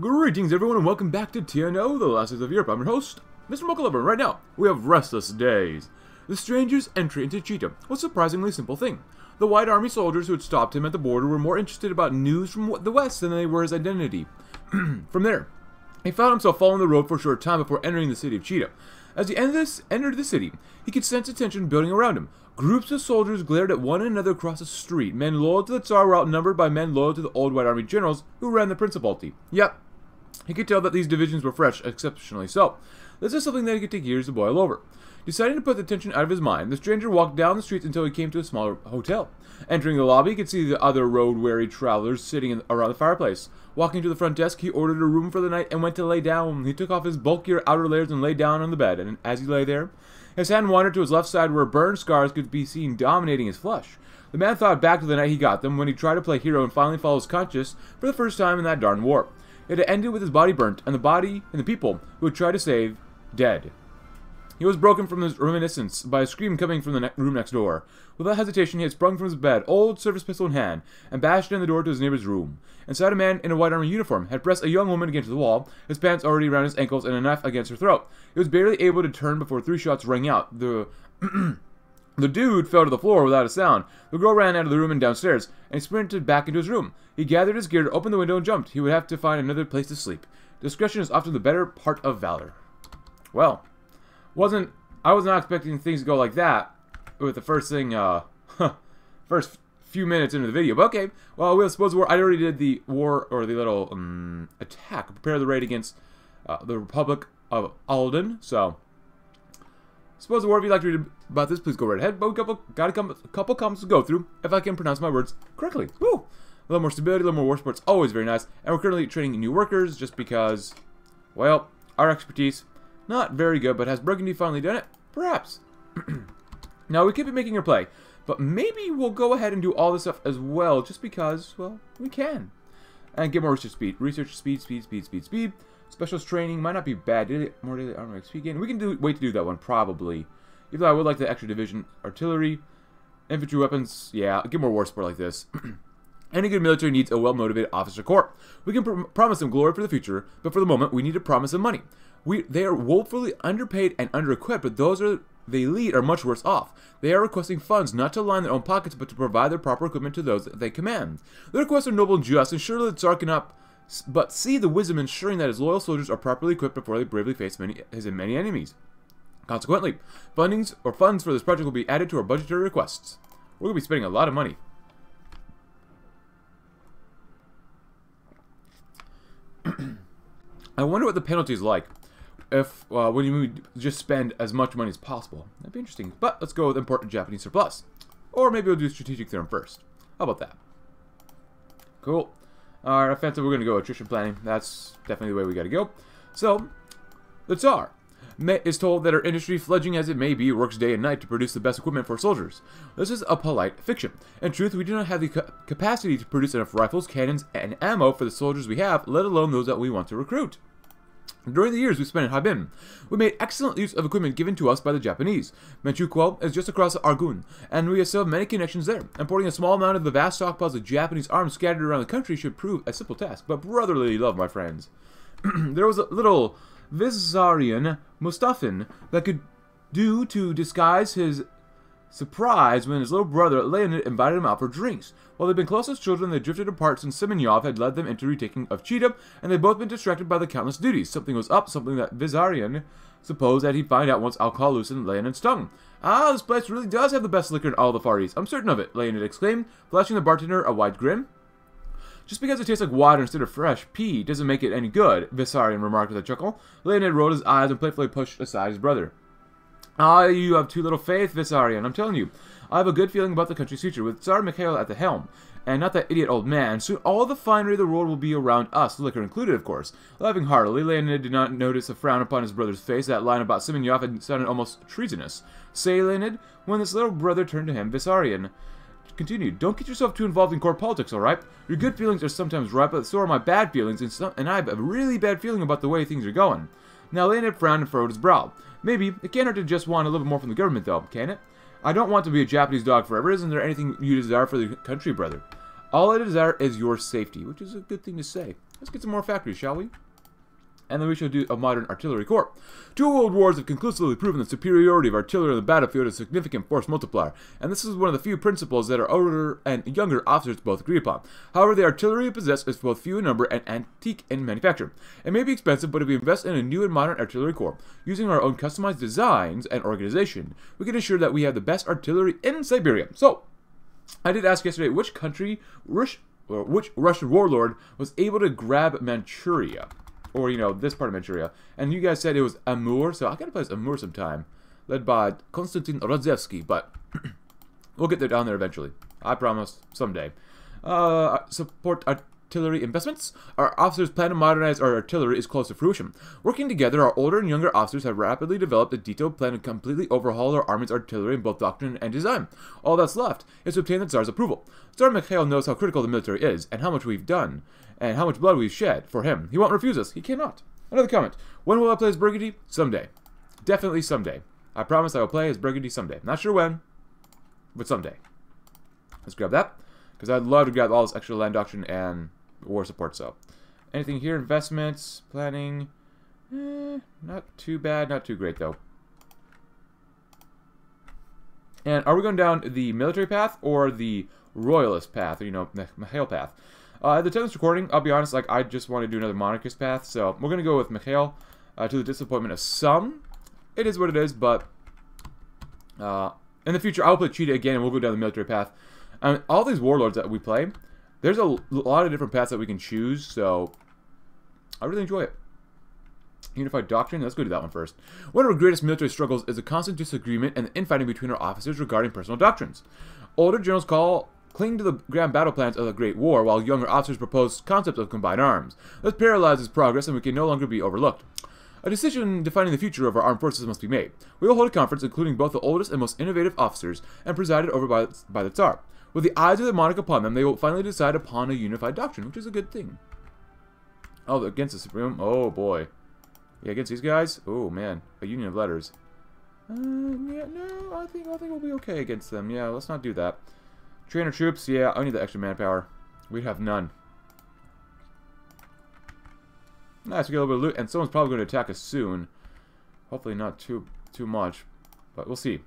Greetings everyone and welcome back to TNO, the Last Days of Europe. I'm your host, Mr. Mochalover. Right now, we have Restless Days. The stranger's entry into Chita was a surprisingly simple thing. The White Army soldiers who had stopped him at the border were more interested about news from the West than they were his identity. from there, he found himself following the road for a short time before entering the city of Chita. As he entered, the city, he could sense attention building around him. Groups of soldiers glared at one another across the street. Men loyal to the Tsar were outnumbered by men loyal to the old White Army generals who ran the Principality. Yep, he could tell that these divisions were fresh, exceptionally so. This is something that could take years to boil over. Deciding to put the tension out of his mind, the stranger walked down the streets until he came to a smaller hotel. Entering the lobby, he could see the other road-weary travelers sitting around the fireplace. Walking to the front desk, he ordered a room for the night and went to lay down. He took off his bulkier outer layers and lay down on the bed, and as he lay there, his hand wandered to his left side where burn scars could be seen dominating his flesh. The man thought back to the night he got them when he tried to play hero and finally follows conscious for the first time in that darn war. It had ended with his body burnt and the body and the people who had tried to save dead. He was broken from his reminiscence by a scream coming from the ne room next door. Without hesitation, he had sprung from his bed, old service pistol in hand, and bashed in the door to his neighbor's room. Inside, a man in a white army uniform had pressed a young woman against the wall, his pants already around his ankles and a knife against her throat. He was barely able to turn before three shots rang out. The The dude fell to the floor without a sound. The girl ran out of the room and downstairs, and he sprinted back into his room. He gathered his gear, opened the window, and jumped. He would have to find another place to sleep. Discretion is often the better part of valor. Well, wasn't I was not expecting things to go like that with the first thing, uh, first few minutes into the video. But okay, well, we'll suppose war. I already did the war or the little um, attack, prepare the raid against uh, the Republic of Alden. So Suppose the war. if you'd like to read about this, please go right ahead. But we couple, got a, couple, a couple comments to go through, if I can pronounce my words correctly. Woo! A little more stability, a little more war support, always very nice. And we're currently training new workers, just because, well, our expertise, not very good, but has Burgundy finally done it? Perhaps. now, we could be making her play, but maybe we'll go ahead and do all this stuff as well, just because, well, we can. And get more research speed. Research speed, speed, speed, speed, speed. Specialist training might not be bad. It more daily armor XP gain? We can do wait to do that one probably. Even though I would like the extra division artillery, infantry weapons. Yeah, get more war support like this. Any good military needs a well-motivated officer corps. We can pr promise them glory for the future, but for the moment, we need to promise them money. We they are woefully underpaid and under-equipped, but those are they lead are much worse off. They are requesting funds not to line their own pockets, but to provide their proper equipment to those that they command. Their requests are noble and just, and surely the Tsar cannot but see the wisdom ensuring that his loyal soldiers are properly equipped before they bravely face many, his many enemies. Consequently, fundings or funds for this project will be added to our budgetary requests. We're going to be spending a lot of money. I wonder what the penalty is like if uh, you just spend as much money as possible. That'd be interesting. But let's go with important Japanese surplus. Or maybe we'll do strategic theorem first. How about that? Cool. Our offensive, we're going to go attrition planning. That's definitely the way we got to go. So, the Tsar is told that our industry, fledging as it may be, works day and night to produce the best equipment for soldiers. This is a polite fiction. In truth, we do not have the ca capacity to produce enough rifles, cannons, and ammo for the soldiers we have, let alone those that we want to recruit. During the years we spent in Harbin, we made excellent use of equipment given to us by the Japanese. Manchukuo is just across Argun, and we still have many connections there. Importing a small amount of the vast stockpiles of Japanese arms scattered around the country should prove a simple task, but brotherly love, my friends. there was a little Vissarion Mustafin that could do to disguise his surprised when his little brother Leonid invited him out for drinks. While they'd been close as children, they drifted apart since Semyonov had led them into retaking of Chita, and they'd both been distracted by the countless duties. Something was up, something that Vissarion supposed that he'd find out once alcohol loosened Leonid's tongue. Ah, this place really does have the best liquor in all the Far East. I'm certain of it, Leonid exclaimed, flashing the bartender a wide grin. Just because it tastes like water instead of fresh pee doesn't make it any good, Vissarion remarked with a chuckle. Leonid rolled his eyes and playfully pushed aside his brother. Ah, you have too little faith, Vissarion. I'm telling you, I have a good feeling about the country's future, with Tsar Mikhail at the helm, and not that idiot old man. Soon all the finery of the world will be around us, liquor included, of course. Laughing heartily, Leonid did not notice a frown upon his brother's face. That line about Semyonov had sounded almost treasonous. Say, Leonid, when this little brother turned to him, Vissarion continued, Don't get yourself too involved in court politics, alright? Your good feelings are sometimes right, but so are my bad feelings, and, some, and I have a really bad feeling about the way things are going. Now Leonid frowned and furrowed his brow. Maybe, it can't hurt to just want a little bit more from the government, though, can it? I don't want to be a Japanese dog forever. Isn't there anything you desire for the country, brother? All I desire is your safety, which is a good thing to say. Let's get some more factories, shall we? And we shall do a modern artillery corps. Two world wars have conclusively proven the superiority of artillery on the battlefield as a significant force multiplier, and this is one of the few principles that our older and younger officers both agree upon. However, the artillery we possess is both few in number and antique in manufacture. It may be expensive, but if we invest in a new and modern artillery corps, using our own customized designs and organization, we can ensure that we have the best artillery in Siberia. So, I did ask yesterday which country, which, uh, which Russian warlord was able to grab Manchuria or you know this part of Manchuria. And you guys said it was Amur, so I gotta play as Amur sometime, led by Konstantin Rodzaevsky. But we'll get there down there eventually. I promise someday. Uh, support artillery investments. Our officers plan to modernize our artillery is close to fruition. Working together, our older and younger officers have rapidly developed a detailed plan to completely overhaul our army's artillery in both doctrine and design. All that's left is to obtain the Tsar's approval. Tsar Mikhail knows how critical the military is and how much we've done and how much blood we've shed for him. He won't refuse us. He cannot. Another comment. When will I play as Burgundy? Someday. Definitely someday. I promise I will play as Burgundy someday. Not sure when, but someday. Let's grab that. Because I'd love to grab all this extra land auction and war support, so. Anything here? Investments, planning. Eh, not too bad, not too great, though. And are we going down the military path or the royalist path, or, you know, the Mikhail path? Uh, at the time of this recording, I'll be honest, like, I just want to do another monarchist path, so we're going to go with Mikhail, uh, to the disappointment of some. It is what it is, but uh, in the future, I'll play Chita again, and we'll go down the military path. And all these warlords that we play, there's a lot of different paths that we can choose, so I really enjoy it. Unified Doctrine, let's go to that one first. One of our greatest military struggles is the constant disagreement and the infighting between our officers regarding personal doctrines. Older generals call cling to the grand battle plans of the Great War, while younger officers propose concepts of combined arms. This paralyzes progress, and we can no longer be overlooked. A decision defining the future of our armed forces must be made. We will hold a conference including both the oldest and most innovative officers, and presided over by, by the Tsar. With the eyes of the monarch upon them, they will finally decide upon a unified doctrine, which is a good thing. Oh, against the Supreme? Oh, boy. Yeah, against these guys? Oh, man. A union of letters. Uh, yeah, no, I think, I think we'll be okay against them. Yeah, let's not do that. Trainer troops, yeah, I need the extra manpower. We have none. Nice, we get a little bit of loot, and someone's probably going to attack us soon. Hopefully not too too much, but we'll see.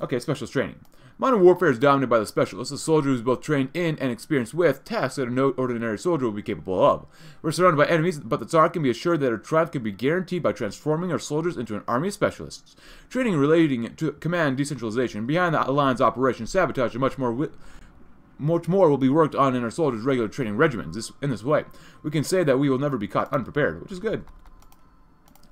Okay, specialist training. Modern warfare is dominated by the specialist, a soldier who is both trained in and experienced with tasks that no ordinary soldier will be capable of. We're surrounded by enemies, but the Tsar can be assured that our triumph can be guaranteed by transforming our soldiers into an army of specialists. Training relating to command decentralization, behind the lines operation, sabotage, and much more much more will be worked on in our soldiers' regular training regimens. This, in this way, we can say that we will never be caught unprepared, which is good.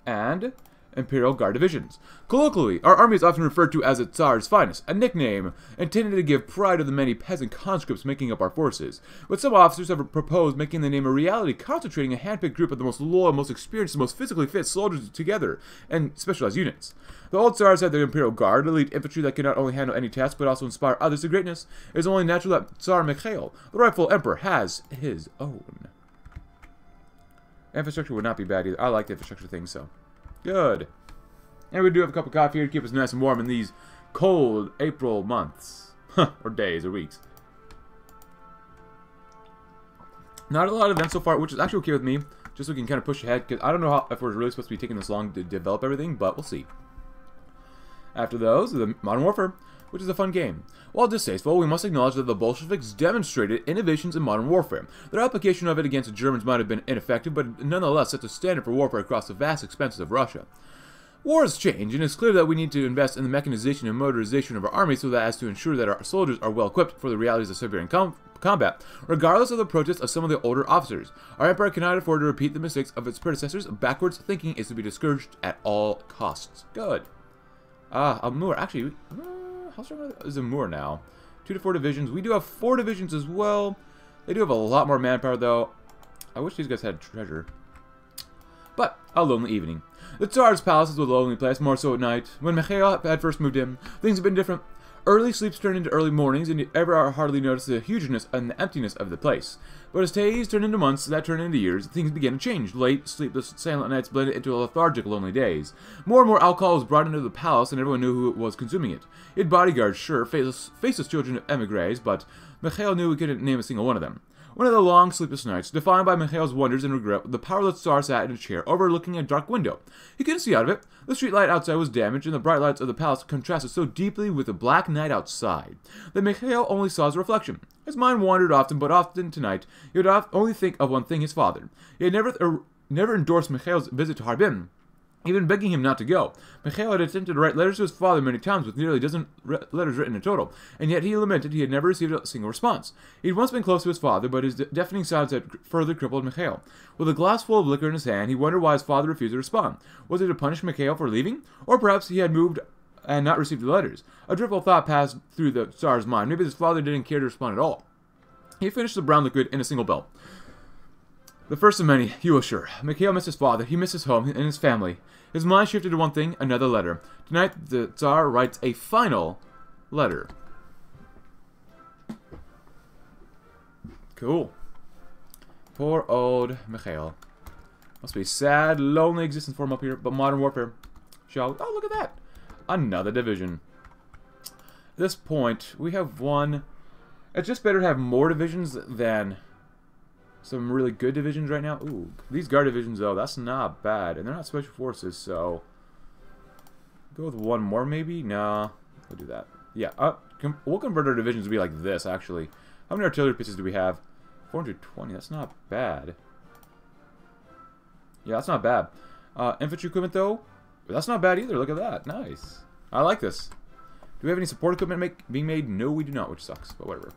And Imperial Guard divisions. Colloquially, our army is often referred to as the Tsar's finest, a nickname intended to give pride to the many peasant conscripts making up our forces. But some officers have proposed making the name a reality, concentrating a handpicked group of the most loyal, most experienced, and most physically fit soldiers together in specialized units. The old Tsars had the Imperial Guard, elite infantry that could not only handle any task but also inspire others to greatness. It is only natural that Tsar Mikhail, the rightful emperor, has his own. Infrastructure would not be bad either. I like the infrastructure thing, so. Good. And we do have a cup of coffee here to keep us nice and warm in these cold April months. or days, or weeks. Not a lot of events so far, which is actually okay with me. Just so we can kind of push ahead, because I don't know how, if we're really supposed to be taking this long to develop everything, but we'll see. After those, the Modern Warfare, which is a fun game. While distasteful, we must acknowledge that the Bolsheviks demonstrated innovations in modern warfare. Their application of it against the Germans might have been ineffective, but nonetheless set the standard for warfare across the vast expanses of Russia. Wars change, and it's clear that we need to invest in the mechanization and motorization of our army so that as to ensure that our soldiers are well equipped for the realities of Siberian com combat, regardless of the protests of some of the older officers. Our empire cannot afford to repeat the mistakes of its predecessors. Backwards thinking is to be discouraged at all costs. Good. Ah, Amur. Actually, uh, how strong is Amur now? Two to four divisions. We do have four divisions as well. They do have a lot more manpower, though. I wish these guys had treasure. But, a lonely evening. The Tsar's palace is a lonely place, more so at night. When Mikhail had first moved in, things had been different. Early sleeps turned into early mornings, and ever hardly noticed the hugeness and the emptiness of the place. But as days turned into months, that turned into years, things began to change. Late, sleepless, silent nights blended into lethargic, lonely days. More and more alcohol was brought into the palace, and everyone knew who was consuming it. It bodyguards, sure, faceless, faceless children of emigres, but Mikhail knew he couldn't name a single one of them. One of the long, sleepless nights, defined by Mikhail's wonders and regret, the powerless Tsar sat in a chair, overlooking a dark window. He couldn't see out of it. The street light outside was damaged, and the bright lights of the palace contrasted so deeply with the black night outside that Mikhail only saw his reflection. His mind wandered often, but often tonight he would only think of one thing: his father. He had never, er, never endorsed Mikhail's visit to Harbin even begging him not to go. Mikhail had attempted to write letters to his father many times, with nearly a dozen letters written in total, and yet he lamented he had never received a single response. He had once been close to his father, but his deafening silence had further crippled Mikhail. With a glass full of liquor in his hand, he wondered why his father refused to respond. Was it to punish Mikhail for leaving? Or perhaps he had moved and not received the letters. A dreadful thought passed through the Tsar's mind. Maybe his father didn't care to respond at all. He finished the brown liquid in a single gulp. The first of many, you will sure. Mikhail missed his father, he missed his home and his family. His mind shifted to one thing, another letter. Tonight, the Tsar writes a final letter. Cool. Poor old Mikhail. Must be sad, lonely existence for him up here, but modern warfare. Shall? Oh, look at that. Another division. At this point, we have one. It's just better to have more divisions than some really good divisions right now. Ooh, these guard divisions, though, that's not bad. And they're not special forces, so... Go with one more, maybe? Nah, we'll do that. Yeah, uh, we'll convert our divisions to be like this, actually. How many artillery pieces do we have? 420, that's not bad. Yeah, that's not bad. Uh, infantry equipment, though, that's not bad either. Look at that. Nice. I like this. Do we have any support equipment make, being made? No, we do not, which sucks, but whatever.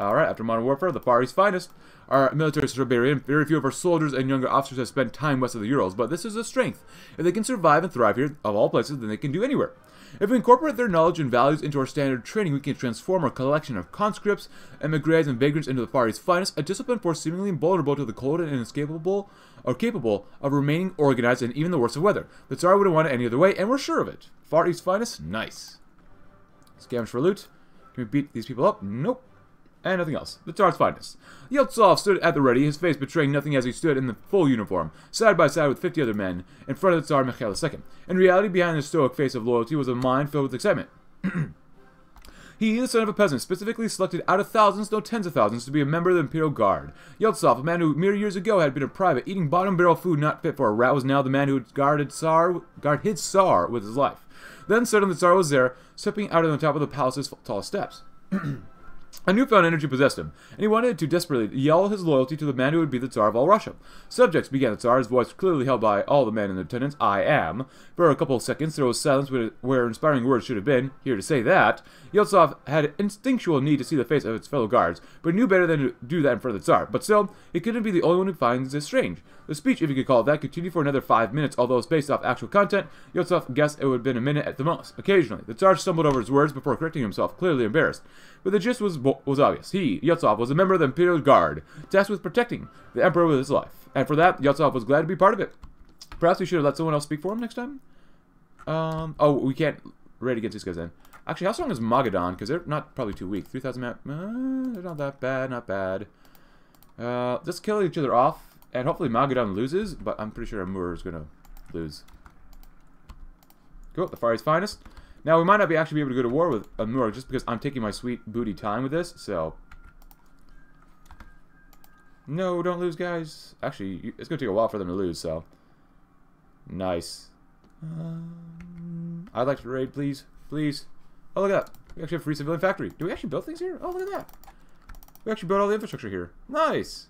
Alright, after Modern Warfare, the Far East finest. Our military is barbarian. Very few of our soldiers and younger officers have spent time west of the Urals, but this is a strength. If they can survive and thrive here, of all places, then they can do anywhere. If we incorporate their knowledge and values into our standard training, we can transform our collection of conscripts, emigres, and vagrants into the Far East finest, a discipline force seemingly invulnerable to the cold and inescapable, or capable of remaining organized in even the worst of weather. The Tsar wouldn't want it any other way, and we're sure of it. Far East finest? Nice. Scams for loot. Can we beat these people up? Nope and nothing else. The Tsar's finest. Yeltsov stood at the ready, his face betraying nothing as he stood in the full uniform, side by side with fifty other men, in front of the Tsar Mikhail II. In reality, behind the stoic face of loyalty was a mind filled with excitement. He, the son of a peasant, specifically selected out of thousands, no tens of thousands, to be a member of the Imperial Guard. Yeltsov, a man who mere years ago had been a private, eating bottom-barrel food not fit for a rat, was now the man who had guarded Tsar, guard his Tsar with his life. Then suddenly the Tsar was there, stepping out on the top of the palace's tallest steps. A newfound energy possessed him, and he wanted to desperately yell his loyalty to the man who would be the Tsar of all Russia. Subjects, began the Tsar, his voice clearly held by all the men in attendance. I am. For a couple of seconds there was silence where inspiring words should have been. Here to say that. Yeltsov had an instinctual need to see the face of his fellow guards, but knew better than to do that in front of the Tsar. But still, he couldn't be the only one who finds this strange. The speech, if you could call it that, continued for another five minutes, although based off actual content, Yeltsov guessed it would have been a minute at the most. Occasionally, the Tsar stumbled over his words before correcting himself, clearly embarrassed. But the gist was, was obvious. He, Yeltsov, was a member of the Imperial Guard, tasked with protecting the Emperor with his life. And for that, Yeltsov was glad to be part of it. Perhaps we should have let someone else speak for him next time? Um, oh, we can't raid against these guys then. Actually, how strong is Magadan? Because they're not probably too weak. 3,000 map. Uh, they're not that bad, not bad. Uh, let's kill each other off. And hopefully Magadan loses, but I'm pretty sure Amur is going to lose. Cool, the Far East finest. Now, we might not be actually be able to go to war with Amur just because I'm taking my sweet booty time with this, so... No, don't lose, guys. Actually, it's going to take a while for them to lose, so... Nice. Um, I'd like to raid, please. Please. Oh, look at that. We actually have a free civilian factory. Do we actually build things here? Oh, look at that. We actually built all the infrastructure here. Nice.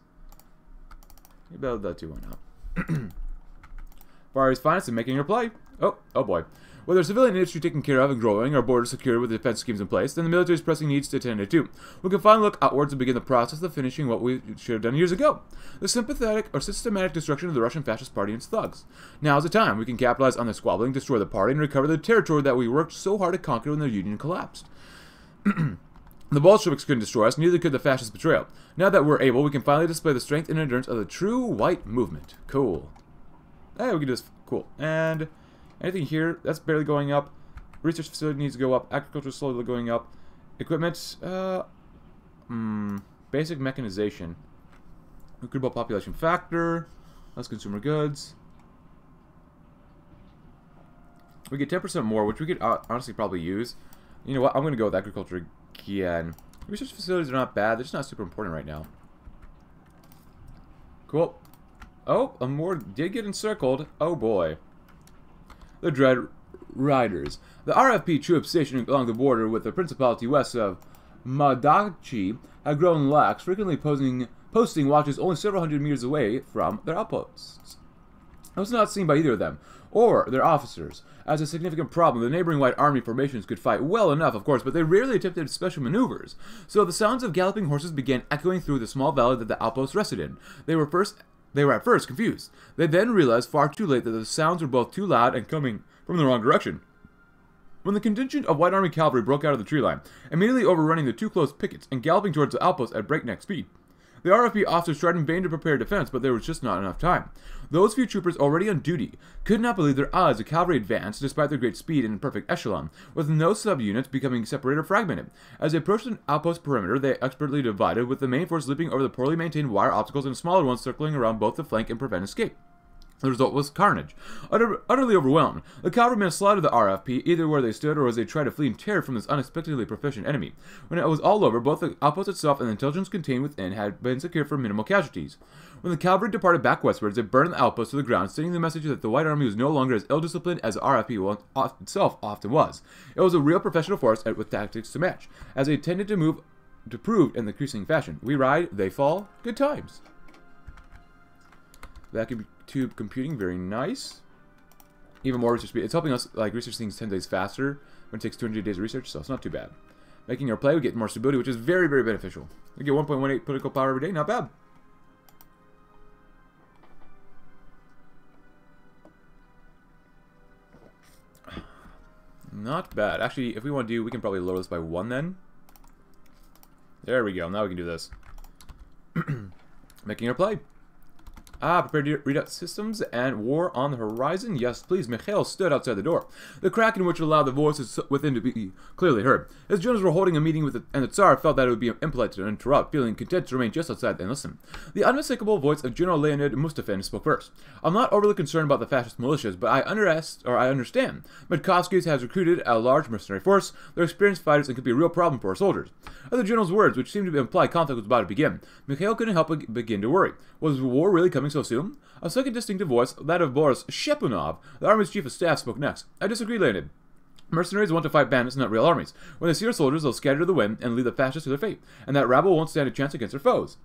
We build that too, why not? Far East Finance making her play. Oh, oh boy. With our civilian industry taken care of and growing, our borders secured with defense schemes in place, then the military's pressing needs to attend to too. We can finally look outwards and begin the process of finishing what we should have done years ago. The sympathetic or systematic destruction of the Russian Fascist Party and its thugs. Now is the time. We can capitalize on the squabbling, destroy the party, and recover the territory that we worked so hard to conquer when the Union collapsed. The Bolsheviks couldn't destroy us, neither could the fascist betrayal. Now that we're able, we can finally display the strength and endurance of the true white movement. Cool. Hey, we can do this. Cool. And Anything here, that's barely going up. Research facility needs to go up. Agriculture slowly going up. Equipment, uh, hmm, basic mechanization. Recruitable population factor. Less consumer goods. We get 10% more, which we could uh, honestly probably use. You know what? I'm going to go with agriculture again. Research facilities are not bad. They're just not super important right now. Cool. Oh, Amur did get encircled. Oh boy. The Dread Riders. The RFP troops stationed along the border with the Principality west of Madachi had grown lax, frequently posing, posting watches only several hundred meters away from their outposts. I was not seen by either of them, or their officers, as a significant problem. The neighboring white army formations could fight well enough, of course, but they rarely attempted special maneuvers. So the sounds of galloping horses began echoing through the small valley that the outpost rested in. They were first they were at first confused. They then realized far too late that the sounds were both too loud and coming from the wrong direction. When the contingent of White Army cavalry broke out of the tree line, immediately overrunning the two close pickets and galloping towards the outpost at breakneck speed, the RFP officers tried in vain to prepare defense, but there was just not enough time. Those few troopers already on duty could not believe their eyes. The cavalry advanced, despite their great speed and perfect echelon, with no subunits becoming separated or fragmented. As they approached an outpost perimeter, they expertly divided, with the main force leaping over the poorly maintained wire obstacles and smaller ones circling around both the flank and prevent escape. The result was carnage. Utter, utterly overwhelmed, the cavalrymen slaughtered the RFP either where they stood or as they tried to flee in terror from this unexpectedly proficient enemy. When it was all over, both the outpost itself and the intelligence contained within had been secured for minimal casualties. When the cavalry departed back westwards, they burned the outpost to the ground, sending the message that the White Army was no longer as ill-disciplined as the RFP itself often was. It was a real professional force with tactics to match, as they tended to move to prove in the increasing fashion. We ride, they fall, good times. Vacuum tube computing, very nice. Even more research speed. It's helping us like research things 10 days faster when it takes 200 days of research, so it's not too bad. Making our play, we get more stability, which is very, very beneficial. We get 1.18 political power every day, not bad. Not bad. Actually, if we want to do, we can probably lower this by one then. There we go. Now we can do this. Making our play. Ah, prepared to read out systems and war on the horizon? Yes, please. Mikhail stood outside the door. The crack in which allowed the voices within to be clearly heard. His generals were holding a meeting with the, and the Tsar felt that it would be impolite to interrupt, feeling content to remain just outside and listen. The unmistakable voice of General Leonid Mustafin spoke first. I'm not overly concerned about the fascist militias, but I underest, or I understand. Matkovsky has recruited a large mercenary force. They're experienced fighters and could be a real problem for our soldiers. At the general's words, which seemed to imply conflict was about to begin, Mikhail couldn't help but begin to worry. Was war really coming so soon? A second distinctive voice, that of Boris Shepunov, the army's chief of staff, spoke next. I disagree, Leonid. Mercenaries want to fight bandits, not real armies. When they see our soldiers, they'll scatter to the wind and leave the fascists to their fate, and that rabble won't stand a chance against their foes.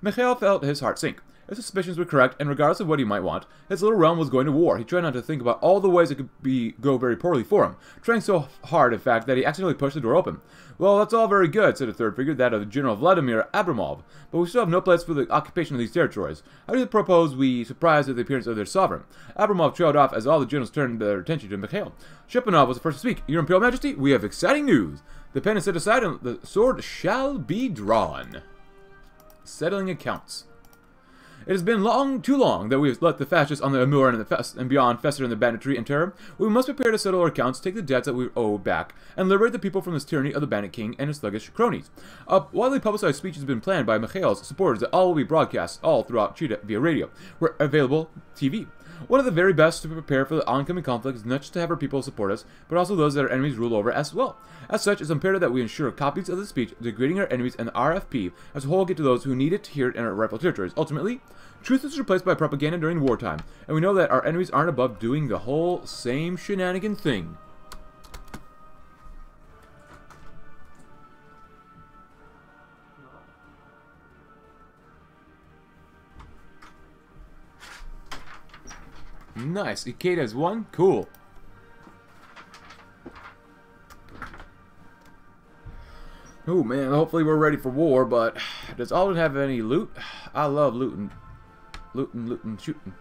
Mikhail felt his heart sink. His suspicions were correct, and regardless of what he might want, his little realm was going to war. He tried not to think about all the ways it could be go very poorly for him, trying so hard, in fact, that he accidentally pushed the door open. Well, that's all very good, said a third figure, that of General Vladimir Abramov, but we still have no plans for the occupation of these territories. How do you propose we surprise at the appearance of their sovereign? Abramov trailed off as all the generals turned their attention to Mikhail. Shepunov was the first to speak. Your Imperial Majesty, we have exciting news. The pen is set aside and the sword shall be drawn. Settling accounts. It has been long, too long, that we have let the fascists on the Amur and, the and beyond fester in the banditry and terror. We must prepare to settle our accounts, take the debts that we owe back, and liberate the people from this tyranny of the bandit king and his sluggish cronies. A widely publicized speech has been planned by Mikhail's supporters that all will be broadcast all throughout Chita via radio, where available TV. One of the very best to prepare for the oncoming conflict is not just to have our people support us, but also those that our enemies rule over as well. As such, it's imperative that we ensure copies of the speech degrading our enemies and the RFP as a whole get to those who need it to hear it in our rightful territories. Ultimately, truth is replaced by propaganda during wartime, and we know that our enemies aren't above doing the whole same shenanigan thing. Nice. Ikeda has one? Cool. Oh man, hopefully we're ready for war, but does Alden have any loot? I love looting. Looting, looting, shooting.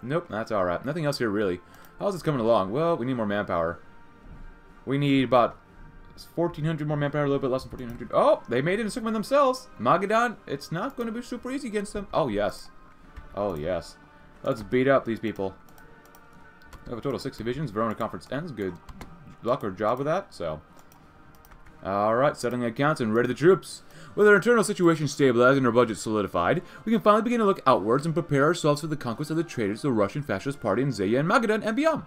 Nope, that's alright. Nothing else here really. How's this coming along? Well, we need more manpower. We need about 1,400 more manpower, a little bit less than 1,400. Oh, they made it in Sigma themselves. Magadan, it's not going to be super easy against them. Oh, yes. Oh, yes. Let's beat up these people. We have a total of six divisions. Verona Conference ends. Good luck or job with that, so... Alright, settling accounts and ready the troops. With our internal situation stabilized and our budget solidified, we can finally begin to look outwards and prepare ourselves for the conquest of the traitors, the Russian Fascist Party in Zaya and Magadan and beyond.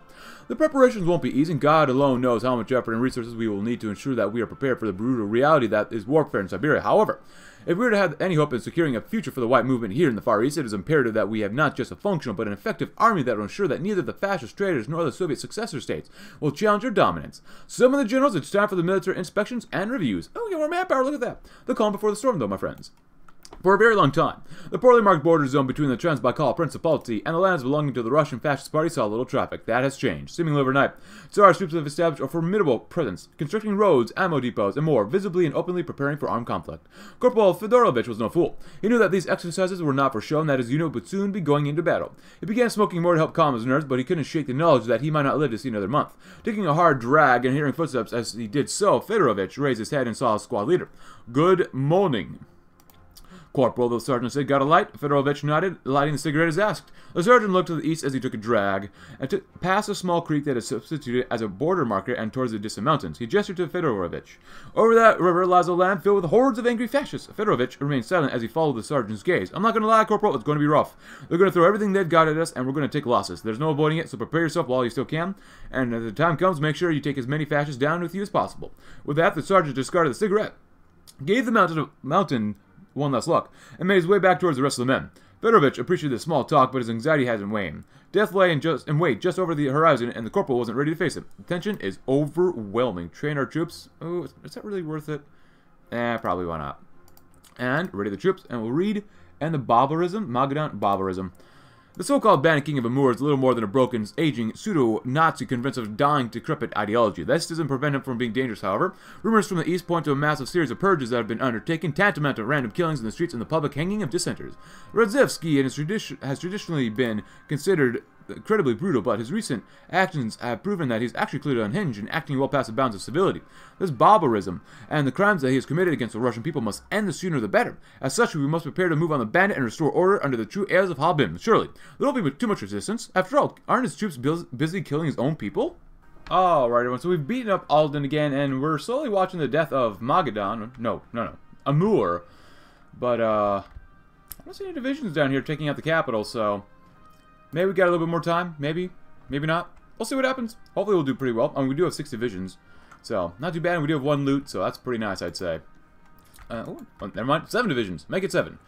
The preparations won't be easy, and God alone knows how much effort and resources we will need to ensure that we are prepared for the brutal reality that is warfare in Siberia. However, If we are to have any hope in securing a future for the white movement here in the Far East, it is imperative that we have not just a functional but an effective army that will ensure that neither the fascist traitors nor the Soviet successor states will challenge our dominance. Summon the generals, it's time for the military inspections and reviews. Oh, we got more manpower, look at that. The calm before the storm, though, my friends. For a very long time, the poorly marked border zone between the Transbaikal Principality and the lands belonging to the Russian Fascist Party saw little traffic. That has changed, seemingly overnight. Tsar's troops have established a formidable presence, constructing roads, ammo depots, and more, visibly and openly preparing for armed conflict. Corporal Fedorovich was no fool. He knew that these exercises were not for show and that his unit would soon be going into battle. He began smoking more to help calm his nerves, but he couldn't shake the knowledge that he might not live to see another month. Taking a hard drag and hearing footsteps as he did so, Fedorovich raised his head and saw his squad leader. Good morning. Corporal, the sergeant said, got a light? Fedorovich nodded, lighting the cigarette as asked. The sergeant looked to the east as he took a drag, and to past a small creek that is substituted as a border marker and towards the distant mountains. He gestured to Fedorovich. Over that river lies a land filled with hordes of angry fascists. Fedorovich remained silent as he followed the sergeant's gaze. I'm not going to lie, Corporal, it's going to be rough. They're going to throw everything they've got at us, and we're going to take losses. There's no avoiding it, so prepare yourself while you still can, and as the time comes, make sure you take as many fascists down with you as possible. With that, the sergeant discarded the cigarette, gave the mountain, mountain one less luck, and made his way back towards the rest of the men. Fedorovich appreciated the small talk, but his anxiety hadn't waned. Death lay in, just, in wait just over the horizon, and the corporal wasn't ready to face it. The tension is overwhelming. Train our troops. Oh, is that really worth it? Eh, probably why not. And ready the troops, and we'll read. And the barbarism, Magadan barbarism. The so-called Bandit King of Amur is little more than a broken, aging, pseudo-Nazi convinced of dying, decrepit ideology. This doesn't prevent him from being dangerous, however. Rumors from the east point to a massive series of purges that have been undertaken, tantamount to random killings in the streets and the public hanging of dissenters. Rodzaevsky has traditionally been considered incredibly brutal, but his recent actions have proven that he's actually clearly unhinged and acting well past the bounds of civility. This barbarism and the crimes that he has committed against the Russian people must end the sooner the better. As such, we must prepare to move on the bandit and restore order under the true heirs of Harbin. Surely, there won't be too much resistance. After all, aren't his troops busy killing his own people? Alright everyone, so we've beaten up Alden again, and we're slowly watching the death of Magadan. No, no, no. Amur. But, uh... I don't see any divisions down here taking out the capital, so... Maybe we got a little bit more time. Maybe. Maybe not. We'll see what happens. Hopefully we'll do pretty well. I mean, we do have six divisions. So, not too bad. And we do have one loot, so that's pretty nice, I'd say. Uh, oh, never mind. Seven divisions. Make it seven.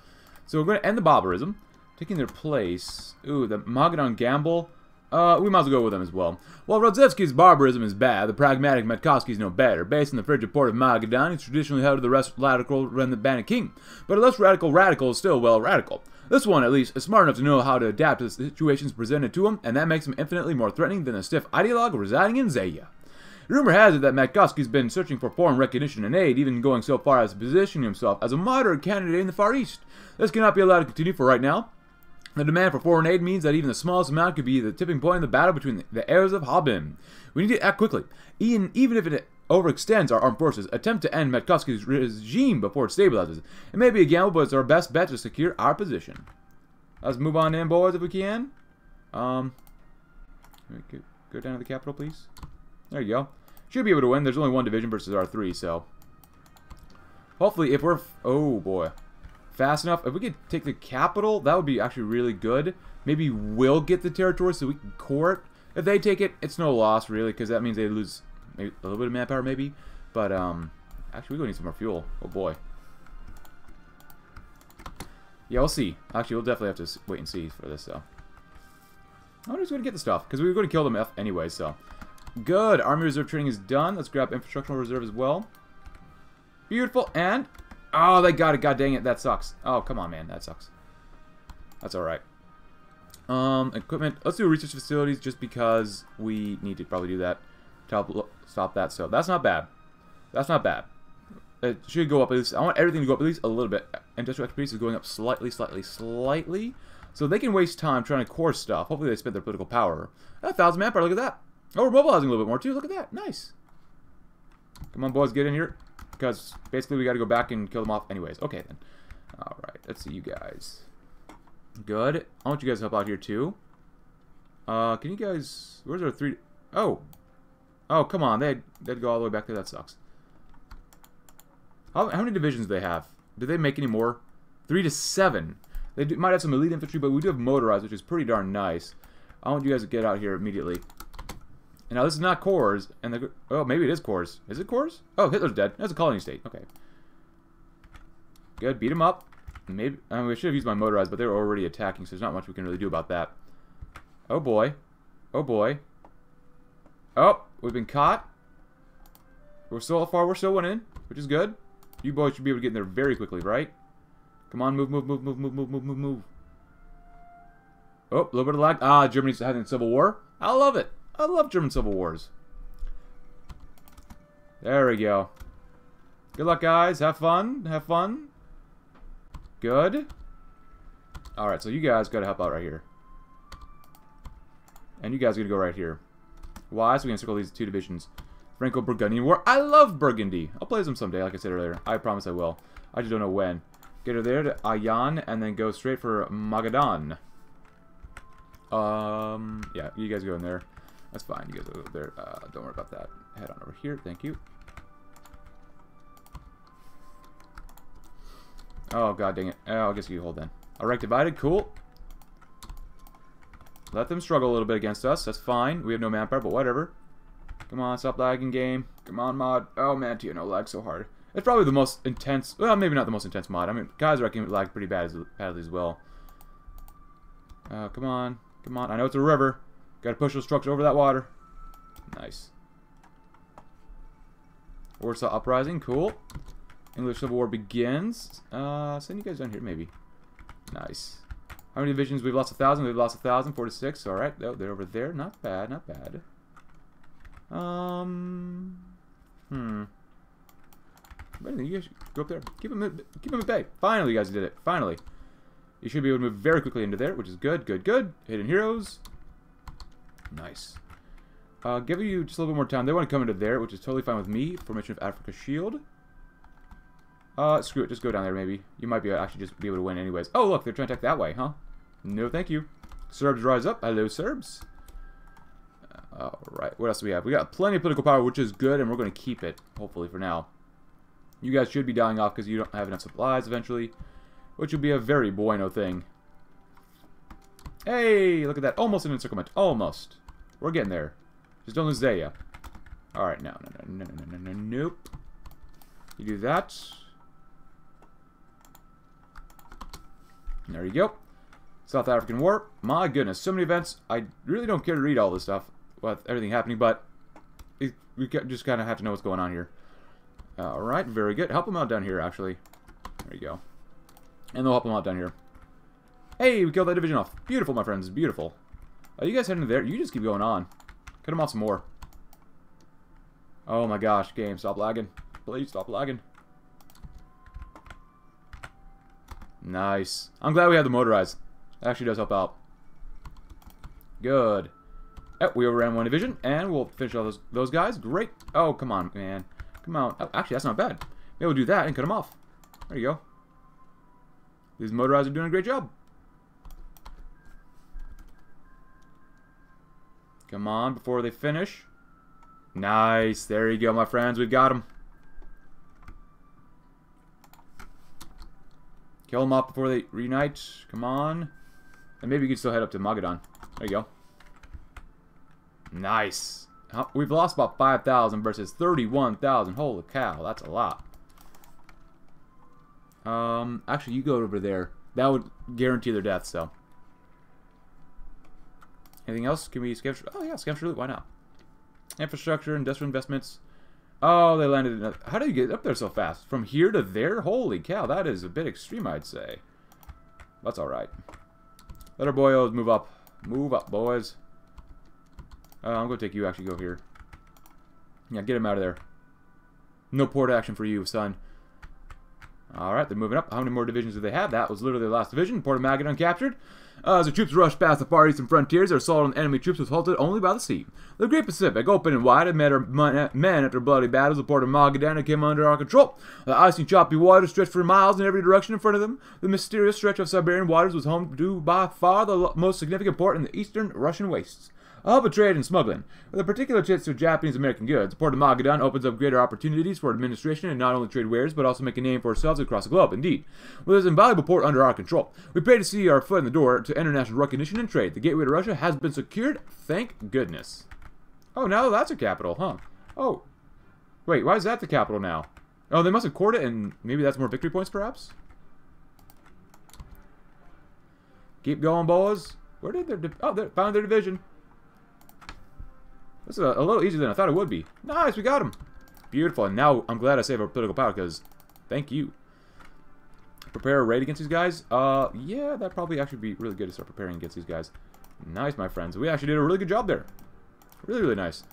So we're going to end the barbarism. Taking their place. Ooh, the Magadan Gamble. Uh, we might as well go with them as well. While Rodzaevsky's barbarism is bad, the pragmatic Matkovsky's no better. Based in the frigid port of Magadan, he's traditionally held to the rest radical than the Bandit King. But a less radical radical is still, well, radical. This one, at least, is smart enough to know how to adapt to the situations presented to him, and that makes him infinitely more threatening than a stiff ideologue residing in Zaya. Rumor has it that Matkovsky's been searching for foreign recognition and aid, even going so far as positioning himself as a moderate candidate in the Far East. This cannot be allowed to continue for right now. The demand for foreign aid means that even the smallest amount could be the tipping point in the battle between the heirs of Harbin. We need to act quickly, even, even if it overextends our armed forces, attempt to end Matkovsky's regime before it stabilizes. It may be a gamble, but it's our best bet to secure our position. Let's move on in, boys, if we can. Um, go down to the capital, please. There you go. Should be able to win. There's only one division versus our three, so... Hopefully, if we're... Oh, boy. Fast enough. If we could take the capital, that would be actually really good. Maybe we'll get the territory so we can core it. If they take it, it's no loss, really, because that means they lose maybe a little bit of manpower, maybe. But, um, actually, we're to need some more fuel. Oh, boy. Yeah, we'll see. Actually, we'll definitely have to wait and see for this, though. I wonder who's going to get the stuff, because we were going to kill them anyway, so. Good. Army reserve training is done. Let's grab infrastructural reserve as well. Beautiful. And, oh, they got it. God dang it. That sucks. Oh, come on, man. That sucks. That's alright. Um, equipment. Let's do research facilities just because we need to probably do that to help stop that. So that's not bad. That's not bad. It should go up at least. I want everything to go up at least a little bit. Industrial expertise is going up slightly, slightly, slightly. So they can waste time trying to core stuff. Hopefully they spend their political power. A thousand manpower, look at that. Oh, we're mobilizing a little bit more too. Look at that. Nice. Come on, boys, get in here. Because basically we got to go back and kill them off anyways. Okay, then. Alright, let's see you guys. Good. I want you guys to help out here too. Uh, can you guys... Where's our three... Oh, Oh, come on. They'd, they'd go all the way back there. That sucks. How, how many divisions do they have? Do they make any more? Three to seven. They do, might have some elite infantry, but we do have motorized, which is pretty darn nice. I want you guys to get out here immediately. And now, this is not cores. and the, Oh, maybe it is cores. Is it cores? Oh, Hitler's dead. That's a colony state. Okay. Good, beat him up. Maybe I, mean, I should have used my motorized, but they're already attacking, so there's not much we can really do about that. Oh boy. Oh boy. Oh, we've been caught. We're so far, we're still winning, which is good. You boys should be able to get in there very quickly, right? Come on, move, move, move, move, move, move, move, move, move. Oh, a little bit of lag. Ah, Germany's having a civil war. I love it. I love German civil wars. There we go. Good luck, guys. Have fun. Have fun. Good. Alright, so you guys gotta help out right here. And you guys gonna go right here. Why? So we can circle these two divisions. Franco-Burgundian War. I love Burgundy. I'll play them someday, like I said earlier. I promise I will. I just don't know when. Get her there to Ayan, and then go straight for Magadan. Um, yeah, you guys go in there. That's fine. You guys go there. Uh, don't worry about that. Head on over here. Thank you. Oh, god dang it. Oh, I guess you hold then. Alright, divided. Cool. Let them struggle a little bit against us. That's fine. We have no manpower, but whatever. Come on, stop lagging, game. Come on, mod. Oh, man, TNO lag so hard. It's probably the most intense... Well, maybe not the most intense mod. I mean, guys reckon it lag pretty bad as, badly as well. Uh, come on. Come on. I know it's a river. Gotta push those trucks over that water. Nice. Warsaw Uprising. Cool. English Civil War begins. Uh, send you guys down here, maybe. Nice. How many divisions? We've lost a thousand. We've lost a thousand. Four to six. All right. Oh, they're over there. Not bad. Not bad. Um. Hmm. You guys go up there. Keep them. Keep them at bay. Finally, you guys did it. Finally. You should be able to move very quickly into there, which is good. Good. Good. Hidden heroes. Nice. Uh, give you just a little bit more time. They want to come into there, which is totally fine with me. Formation of Africa Shield. Uh, screw it. Just go down there, maybe. You might be actually just be able to win anyways. Oh, look. They're trying to attack that way, huh? No, thank you. Serbs rise up. Hello, Serbs. Uh, Alright, what else do we have? We got plenty of political power, which is good, and we're going to keep it, hopefully, for now. You guys should be dying off because you don't have enough supplies eventually, which will be a very bueno thing. Hey, look at that. Almost an encirclement. Almost. We're getting there. Just don't lose Zaya. Alright, no, no, no, no, no, no, no, nope. You do that. There you go. South African War. My goodness, so many events. I really don't care to read all this stuff with everything happening, but it, we just kind of have to know what's going on here. Alright, very good. Help them out down here, actually. There you go. And they'll help them out down here. Hey, we killed that division off. Beautiful, my friends. Beautiful. Are you guys heading there? You just keep going on. Cut them off some more. Oh my gosh, game. Stop lagging. Please stop lagging. Nice. I'm glad we have the motorized. Actually does help out. Good. Oh, we overran one division, and we'll finish all those, those guys. Great. Oh, come on, man. Come on. Oh, actually, that's not bad. Maybe we'll do that and cut them off. There you go. These motorized are doing a great job. Come on, before they finish. Nice. There you go, my friends. We've got them. Kill them off before they reunite. Come on. And maybe you can still head up to Magadan. There you go. Nice. We've lost about 5,000 versus 31,000. Holy cow, that's a lot. Um, actually, you go over there. That would guarantee their death, so. Anything else? Can we sketch? Oh, yeah, sketch loot. Why not? Infrastructure, industrial investments. Oh, they landed in. How did you get up there so fast? From here to there? Holy cow, that is a bit extreme, I'd say. That's alright. Let our boyos move up. Move up, boys. Uh, I'm going to take you, actually, go here. Yeah, get him out of there. No port action for you, son. Alright, they're moving up. How many more divisions do they have? That was literally the last division. Port of Magadan captured. Uh, as the troops rushed past the far eastern frontiers, their assault on enemy troops was halted only by the sea. The Great Pacific, open and wide, had met our men after bloody battles. The port of Magadan came under our control. The icy, choppy waters stretched for miles in every direction in front of them. The mysterious stretch of Siberian waters was home to by far the most significant port in the eastern Russian wastes of trade and smuggling. With a particular chance to Japanese American goods, the port of Magadan opens up greater opportunities for administration and not only trade wares, but also make a name for ourselves across the globe. Indeed, with this invaluable port under our control, we pray to see our foot in the door to international recognition and trade. The gateway to Russia has been secured, thank goodness. Oh, now that's a capital, huh? Oh, wait, why is that the capital now? Oh, they must have courted it, and maybe that's more victory points, perhaps? Keep going, boys. Where did their... Oh, they found their division. This is a, a, little easier than I thought it would be. Nice, we got him. Beautiful. And now I'm glad I saved our political power because thank you. Prepare a raid against these guys? Uh, yeah, that probably actually be really good to start preparing against these guys. Nice, my friends. We actually did a really good job there. Really, really nice.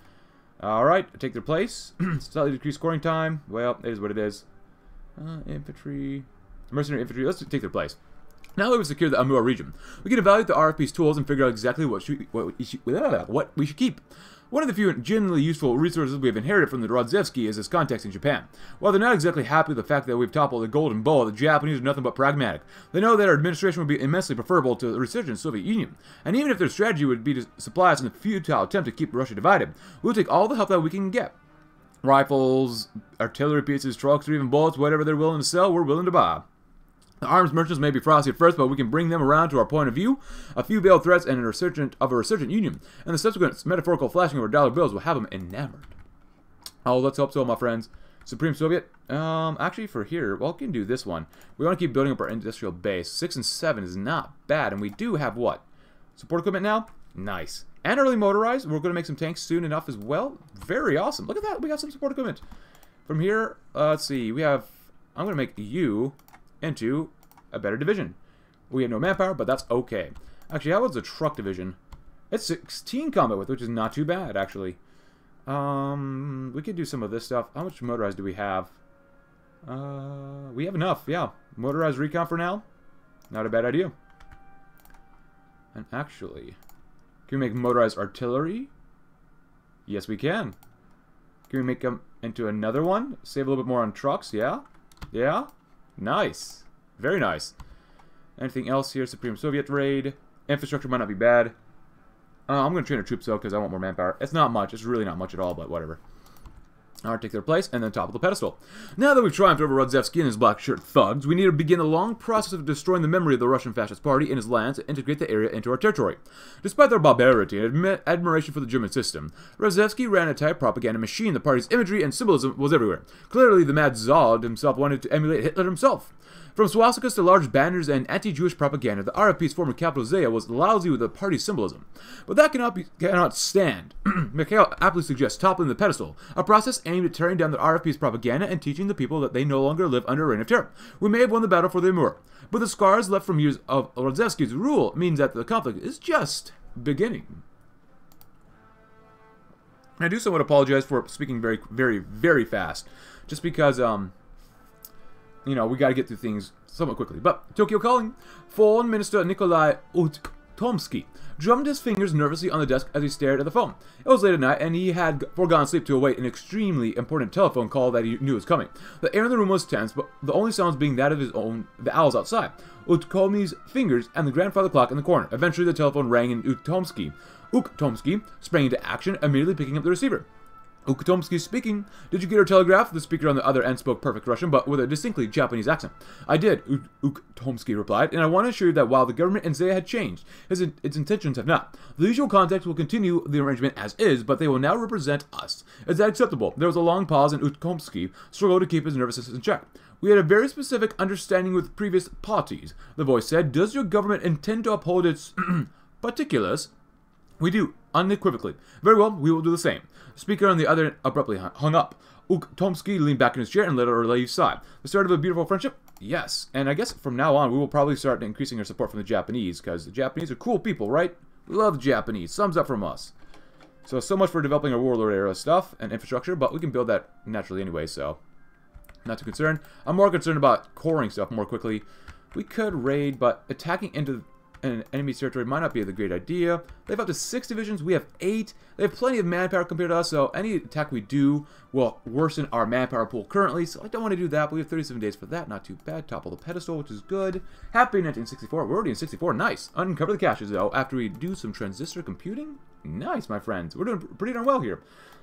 Alright, take their place. Slightly decreased scoring time. Well, it is what it is. Uh, infantry. Mercenary infantry. Let's take their place. Now that we've secured the Amur region, we can evaluate the RFP's tools and figure out exactly what, should, what, we should, what we should keep. One of the few genuinely useful resources we have inherited from the Rodzaevsky is his contacts in Japan. While they're not exactly happy with the fact that we've toppled the Golden Bull, the Japanese are nothing but pragmatic. They know that our administration would be immensely preferable to the resurgent Soviet Union. And even if their strategy would be to supply us in a futile attempt to keep Russia divided, we'll take all the help that we can get. Rifles, artillery pieces, trucks, or even bullets, whatever they're willing to sell, we're willing to buy. The arms merchants may be frosty at first, but we can bring them around to our point of view. A few veiled threats and a resurgent of a resurgent union, and the subsequent metaphorical flashing of our dollar bills will have them enamored. Oh, let's hope so, my friends. Supreme Soviet. Um, actually, for here, well, we can do this one. We want to keep building up our industrial base. Six and seven is not bad, and we do have what? Support equipment now? Nice. And early motorized. We're going to make some tanks soon enough as well. Very awesome. Look at that. We got some support equipment. From here, uh, let's see. We have... I'm going to make you into a better division. We have no manpower, but that's okay. Actually, how was the truck division? It's 16 combat width, which is not too bad, actually. Um, we could do some of this stuff. How much motorized do we have? Uh, we have enough, yeah. Motorized recon for now? Not a bad idea. And actually, can we make motorized artillery? Yes, we can. Can we make them into another one? Save a little bit more on trucks, yeah? Yeah? Nice. Very nice. Anything else here? Supreme Soviet raid. Infrastructure might not be bad. Uh, I'm going to train our troops, though, because I want more manpower. It's not much. It's really not much at all, but whatever. Alright, take their place, and then top of the pedestal. Now that we've triumphed over Rodzaevsky and his black shirt thugs, we need to begin the long process of destroying the memory of the Russian Fascist Party and his lands and integrate the area into our territory. Despite their barbarity and admiration for the German system, Rodzaevsky ran a type propaganda machine. The party's imagery and symbolism was everywhere. Clearly, the mad Zod himself wanted to emulate Hitler himself. From swastikas to large banners and anti-Jewish propaganda, the RFP's former capital Zeya was lousy with the party's symbolism. But that cannot, be, cannot stand. Mikhail aptly suggests toppling the pedestal, a process aimed at tearing down the RFP's propaganda and teaching the people that they no longer live under a reign of terror. We may have won the battle for the Amur, but the scars left from years of Rodzaevsky's rule means that the conflict is just beginning. I do somewhat apologize for speaking very, very, very fast, just because um, you know, we got to get through things somewhat quickly. But Tokyo calling. Foreign Minister Nikolai Ukhtomsky drummed his fingers nervously on the desk as he stared at the phone. It was late at night, and he had foregone sleep to await an extremely important telephone call that he knew was coming. The air in the room was tense, but the only sounds being that of his own, the owls outside, Ukhtomsky's fingers, and the grandfather clock in the corner. Eventually, the telephone rang, and Ukhtomsky, Ukhtomsky sprang into action, immediately picking up the receiver. Ukhtomsky speaking. Did you get our telegraph? The speaker on the other end spoke perfect Russian, but with a distinctly Japanese accent. I did, Ukhtomsky replied, and I want to assure you that while the government in Zeya had changed, his, its intentions have not. The usual contacts will continue the arrangement as is, but they will now represent us. Is that acceptable? There was a long pause, and Ukhtomsky struggled to keep his nervousness in check. We had a very specific understanding with previous parties, the voice said. Does your government intend to uphold its particulars? We do, unequivocally. Very well, we will do the same. The speaker on the other end abruptly hung up. Ukhtomsky leaned back in his chair and let her leave sigh. The start of a beautiful friendship? Yes. And I guess from now on, we will probably start increasing our support from the Japanese, because the Japanese are cool people, right? We love the Japanese. Thumbs up from us. So, so much for developing our warlord era stuff and infrastructure, but we can build that naturally anyway, so not too concerned. I'm more concerned about coring stuff more quickly. We could raid, but attacking into an enemy territory might not be a great idea. They have up to six divisions. We have eight. They have plenty of manpower compared to us, so any attack we do will worsen our manpower pool currently, so I don't want to do that, but we have 37 days for that. Not too bad. Topple the pedestal, which is good. Happy 1964. We're already in 64. Nice. Uncover the caches, though, after we do some transistor computing. Nice, my friends. We're doing pretty darn well here.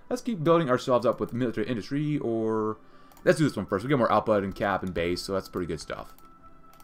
Let's keep building ourselves up with military industry, or... Let's do this one first. We get more output and cap and base, so that's pretty good stuff.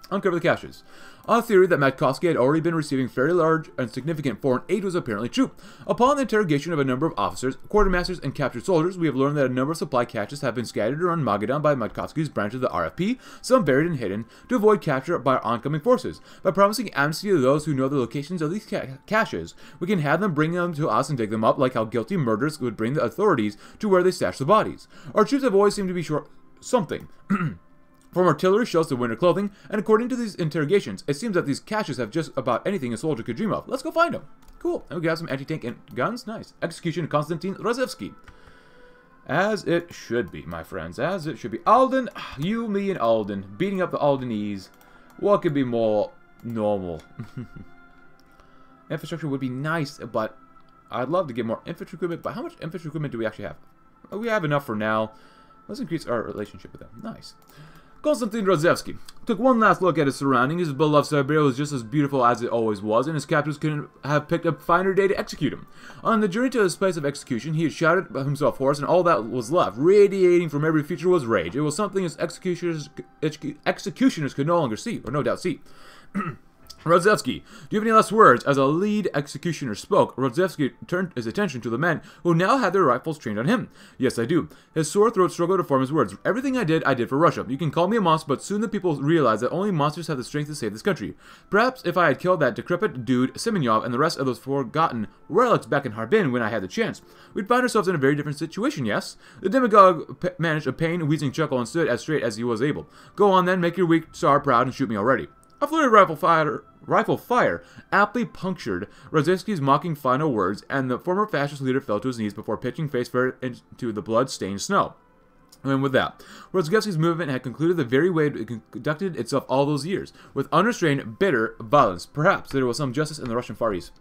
Uncover the caches. A theory that Matkovsky had already been receiving fairly large and significant foreign aid was apparently true. Upon the interrogation of a number of officers, quartermasters, and captured soldiers, we have learned that a number of supply caches have been scattered around Magadan by Matkovsky's branch of the RFP, some buried and hidden, to avoid capture by our oncoming forces. By promising amnesty to those who know the locations of these ca caches, we can have them bring them to us and dig them up like how guilty murderers would bring the authorities to where they stash the bodies. Our troops have always seemed to be short something. From artillery shells to winter clothing, and according to these interrogations, it seems that these caches have just about anything a soldier could dream of. Let's go find them. Cool. And we got some anti-tank and guns. Nice. Execution Konstantin Rodzaevsky. As it should be, my friends. As it should be. Alden, you, me, and Alden. Beating up the Aldenese. What could be more normal? infrastructure would be nice, but I'd love to get more infantry equipment. But how much infantry equipment do we actually have? We have enough for now. Let's increase our relationship with them. Nice. Konstantin Rodzaevsky took one last look at his surroundings. His beloved Siberia was just as beautiful as it always was, and his captors couldn't have picked a finer day to execute him. On the journey to his place of execution, he had shouted himself hoarse, and all that was left, radiating from every feature, was rage. It was something his executioners, executioners could no longer see, or no doubt see. Rodzaevsky, do you have any last words? As a lead executioner spoke, Rodzaevsky turned his attention to the men who now had their rifles trained on him. Yes, I do. His sore throat struggled to form his words. Everything I did, I did for Russia. You can call me a monster, but soon the people realized that only monsters have the strength to save this country. Perhaps if I had killed that decrepit dude, Semyonov, and the rest of those forgotten relics back in Harbin when I had the chance, we'd find ourselves in a very different situation, yes? The demagogue managed a pain-wheezing chuckle and stood as straight as he was able. Go on then, make your weak star proud and shoot me already. A flurry of rifle fire, rifle fire aptly punctured Rodzaevsky's mocking final words, and the former fascist leader fell to his knees before pitching face first into the blood-stained snow. And with that, Rodzaevsky's movement had concluded the very way it conducted itself all those years, with unrestrained, bitter violence. Perhaps there was some justice in the Russian Far East.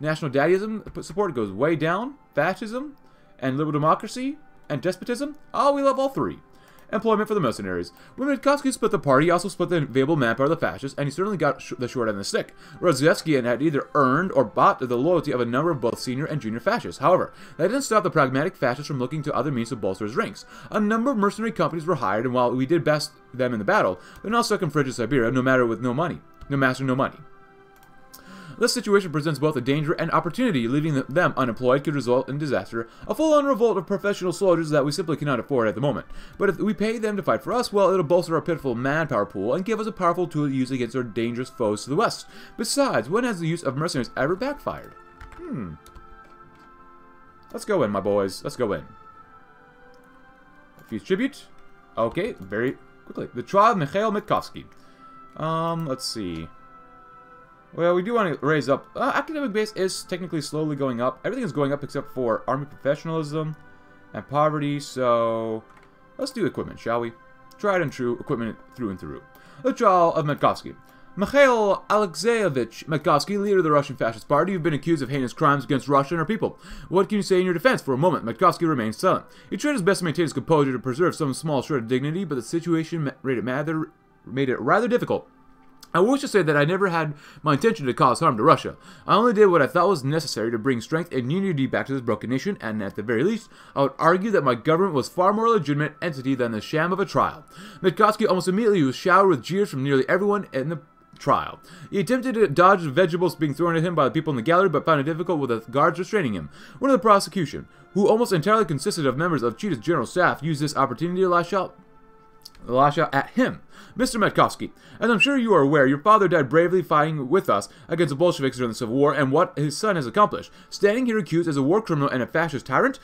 National daddyism support goes way down, fascism, and liberal democracy, and despotism. Oh, we love all three employment for the mercenaries. When Matkovsky split the party, he also split the available manpower of the fascists, and he certainly got sh the short end of the stick. Rodzaevsky had either earned or bought the loyalty of a number of both senior and junior fascists. However, that didn't stop the pragmatic fascists from looking to other means to bolster his ranks. A number of mercenary companies were hired, and while we did best them in the battle, they're now stuck in frigid Siberia, no matter with no money. No master, no money. This situation presents both a danger and opportunity. Leaving them unemployed could result in disaster, a full-on revolt of professional soldiers that we simply cannot afford at the moment. But if we pay them to fight for us, well, it'll bolster our pitiful manpower pool and give us a powerful tool to use against our dangerous foes to the west. Besides, when has the use of mercenaries ever backfired? Hmm. Let's go in, my boys. Let's go in. Fuse tribute. Okay, very quickly. The trial of Mikhail Matkovsky. Um, let's see. Well, we do want to raise up. Uh, academic base is technically slowly going up. Everything is going up except for army professionalism and poverty, so let's do equipment, shall we? Tried and true equipment through and through. The trial of Matkovsky. Mikhail Alexeyevich Matkovsky, leader of the Russian Fascist Party, you've been accused of heinous crimes against Russia and her people. What can you say in your defense? For a moment, Matkovsky remained silent. He tried his best to maintain his composure to preserve some small shred of dignity, but the situation made it, made it rather difficult. I wish to say that I never had my intention to cause harm to Russia. I only did what I thought was necessary to bring strength and unity back to this broken nation, and at the very least, I would argue that my government was far more legitimate entity than the sham of a trial. Matkovsky almost immediately was showered with jeers from nearly everyone in the trial. He attempted to dodge vegetables being thrown at him by the people in the gallery, but found it difficult with the guards restraining him. One of the prosecution, who almost entirely consisted of members of Chita's general staff, used this opportunity to lash out lash out at him. Mr. Matkovsky, as I'm sure you are aware, your father died bravely fighting with us against the Bolsheviks during the Civil War, and what his son has accomplished. Standing here accused as a war criminal and a fascist tyrant,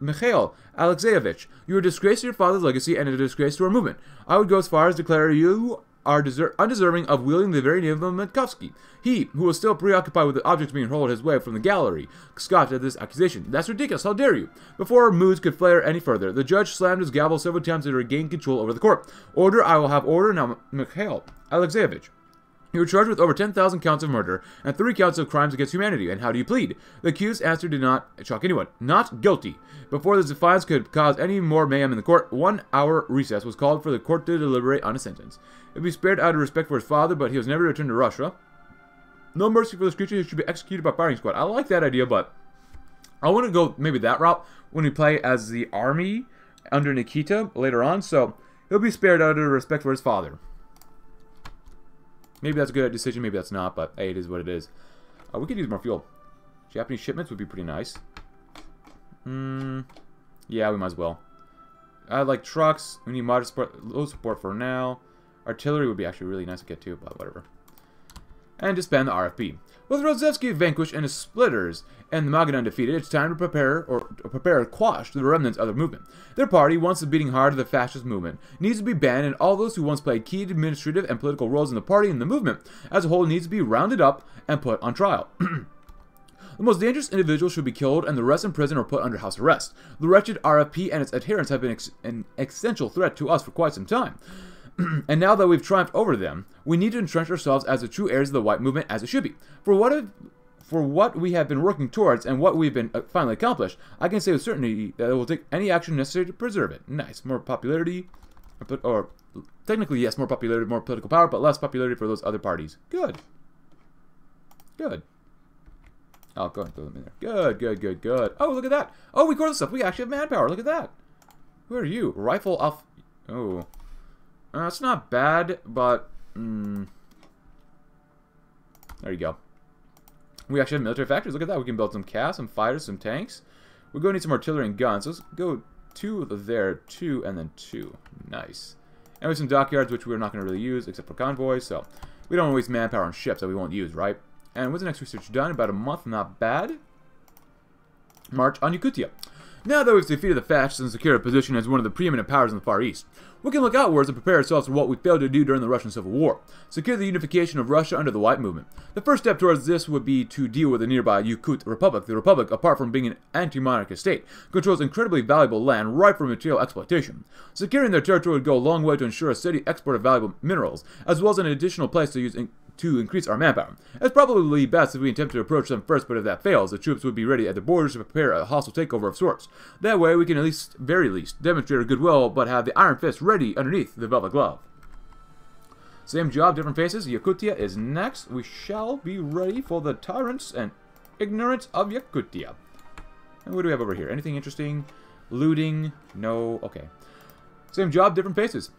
Mikhail Alexeyevich, you are a disgrace to your father's legacy and a disgrace to our movement. I would go as far as declare you are undeserving of wielding the very name of Matkovsky. He, who was still preoccupied with the objects being hurled his way from the gallery, scoffed at this accusation. That's ridiculous. How dare you? Before moods could flare any further, the judge slammed his gavel several times to regain control over the court. Order, I will have order now, Mikhail Alexeyevich. You were charged with over 10,000 counts of murder and three counts of crimes against humanity. And how do you plead? The accused answer did not shock anyone. Not guilty. Before the defiance could cause any more mayhem in the court, one hour recess was called for the court to deliberate on a sentence. He would be spared out of respect for his father, but he was never returned to Russia. No mercy for this creature, he should be executed by firing squad. I like that idea, but I want to go maybe that route when we play as the army under Nikita later on, so he'll be spared out of respect for his father. Maybe that's a good decision, maybe that's not, but hey, it is what it is. Uh, we could use more fuel. Japanese shipments would be pretty nice. Hmm. Yeah, we might as well. I like trucks. We need moderate support, low support for now. Artillery would be actually really nice to get to, but whatever. And disband the RFP. With Rodzaevsky vanquished and his splitters and the Magadan defeated, it's time to prepare or to prepare to quash the remnants of the movement. Their party, once the beating heart of the fascist movement, needs to be banned, and all those who once played key administrative and political roles in the party and the movement as a whole needs to be rounded up and put on trial. The most dangerous individuals should be killed and the rest in prison or put under house arrest. The wretched RFP and its adherents have been an existential threat to us for quite some time. and now that we've triumphed over them, we need to entrench ourselves as the true heirs of the white movement as it should be. For what if, for what we have been working towards and what we've been uh, finally accomplished, I can say with certainty that it will take any action necessary to preserve it. Nice. More popularity, or, or technically, yes, more popularity, more political power, but less popularity for those other parties. Good. Good. I'll go ahead, throw them in there. Good, good, good, good. Oh, look at that. Oh, we got the stuff. We actually have manpower. Look at that. Who are you? Rifle off. Oh. Uh, it's not bad, but... Mm, there you go. We actually have military factories. Look at that. We can build some CAS, some fighters, some tanks. We're going to need some artillery and guns. Let's go two there, two, and then two. Nice. And we have some dockyards, which we're not going to really use, except for convoys, so... We don't waste manpower on ships that we won't use, right? And when's the next research done? About a month, not bad. March on Yakutia. Now that we've defeated the fascists and secured a position as one of the preeminent powers in the Far East, we can look outwards and prepare ourselves for what we failed to do during the Russian Civil War. Secure the unification of Russia under the White Movement. The first step towards this would be to deal with the nearby Yakut Republic. The Republic, apart from being an anti-monarchist state, controls incredibly valuable land ripe for material exploitation. Securing their territory would go a long way to ensure a steady export of valuable minerals, as well as an additional place to use to increase our manpower. It's probably best if we attempt to approach them first, but if that fails, the troops would be ready at the borders to prepare a hostile takeover of sorts. That way, we can at least, very least, demonstrate our goodwill, but have the iron fist ready underneath the velvet glove. Same job, different faces. Yakutia is next. We shall be ready for the tyrants and ignorance of Yakutia. And what do we have over here? Anything interesting? Looting? No. Okay. Same job, different faces.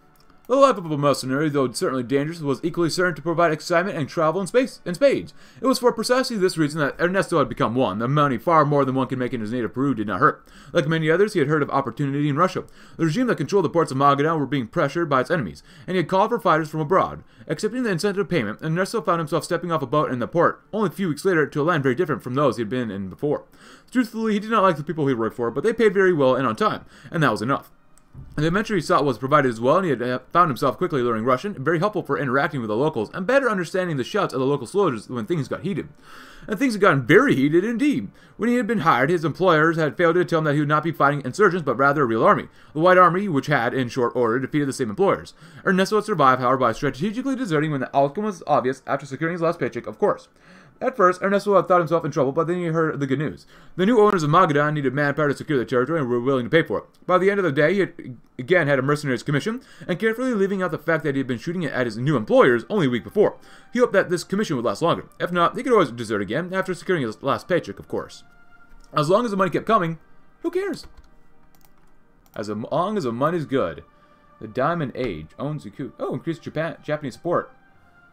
The life of a mercenary, though certainly dangerous, was equally certain to provide excitement and travel in space in spades. It was for precisely this reason that Ernesto had become one. The money, far more than one could make in his native Peru, did not hurt. Like many others, he had heard of opportunity in Russia. The regime that controlled the ports of Magadan were being pressured by its enemies, and he had called for fighters from abroad. Accepting the incentive payment, Ernesto found himself stepping off a boat in the port, only a few weeks later, to a land very different from those he had been in before. Truthfully, he did not like the people he worked for, but they paid very well and on time, and that was enough. The mentor he sought was provided as well, and he had uh, found himself quickly learning Russian, very helpful for interacting with the locals, and better understanding the shouts of the local soldiers when things got heated. And things had gotten very heated indeed. When he had been hired, his employers had failed to tell him that he would not be fighting insurgents, but rather a real army. The White Army, which had, in short order, defeated the same employers. Ernesto had survived, however, by strategically deserting when the outcome was obvious after securing his last paycheck, of course. At first, Ernesto had thought himself in trouble, but then he heard the good news. The new owners of Magadan needed manpower to secure the territory and were willing to pay for it. By the end of the day, he had again had a mercenary's commission, and carefully leaving out the fact that he had been shooting at his new employers only a week before. He hoped that this commission would last longer. If not, he could always desert again, after securing his last paycheck, of course. As long as the money kept coming, who cares? As long as the money's good. The Diamond Age owns Yakut. Oh, increased Japan Japanese support.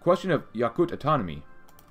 Question of Yakut autonomy.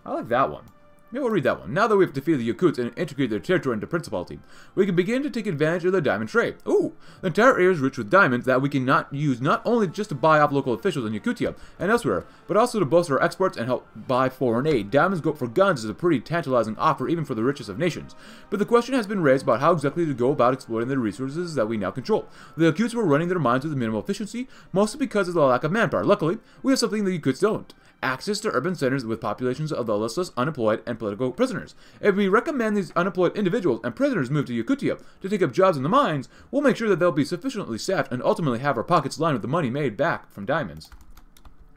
I like that one. Maybe we'll read that one. Now that we've defeated the Yakuts and integrated their territory into Principality, we can begin to take advantage of the diamond trade. Ooh! The entire area is rich with diamonds that we can not use not only just to buy off local officials in Yakutia and elsewhere, but also to bolster our exports and help buy foreign aid. Diamonds go up for guns is a pretty tantalizing offer even for the richest of nations. But the question has been raised about how exactly to go about exploiting the resources that we now control. The Yakuts were running their mines with minimal efficiency, mostly because of the lack of manpower. Luckily, we have something the Yakuts don't access to urban centers with populations of the listless, unemployed, and political prisoners. If we recommend these unemployed individuals and prisoners move to Yakutia to take up jobs in the mines, we'll make sure that they'll be sufficiently staffed and ultimately have our pockets lined with the money made back from diamonds.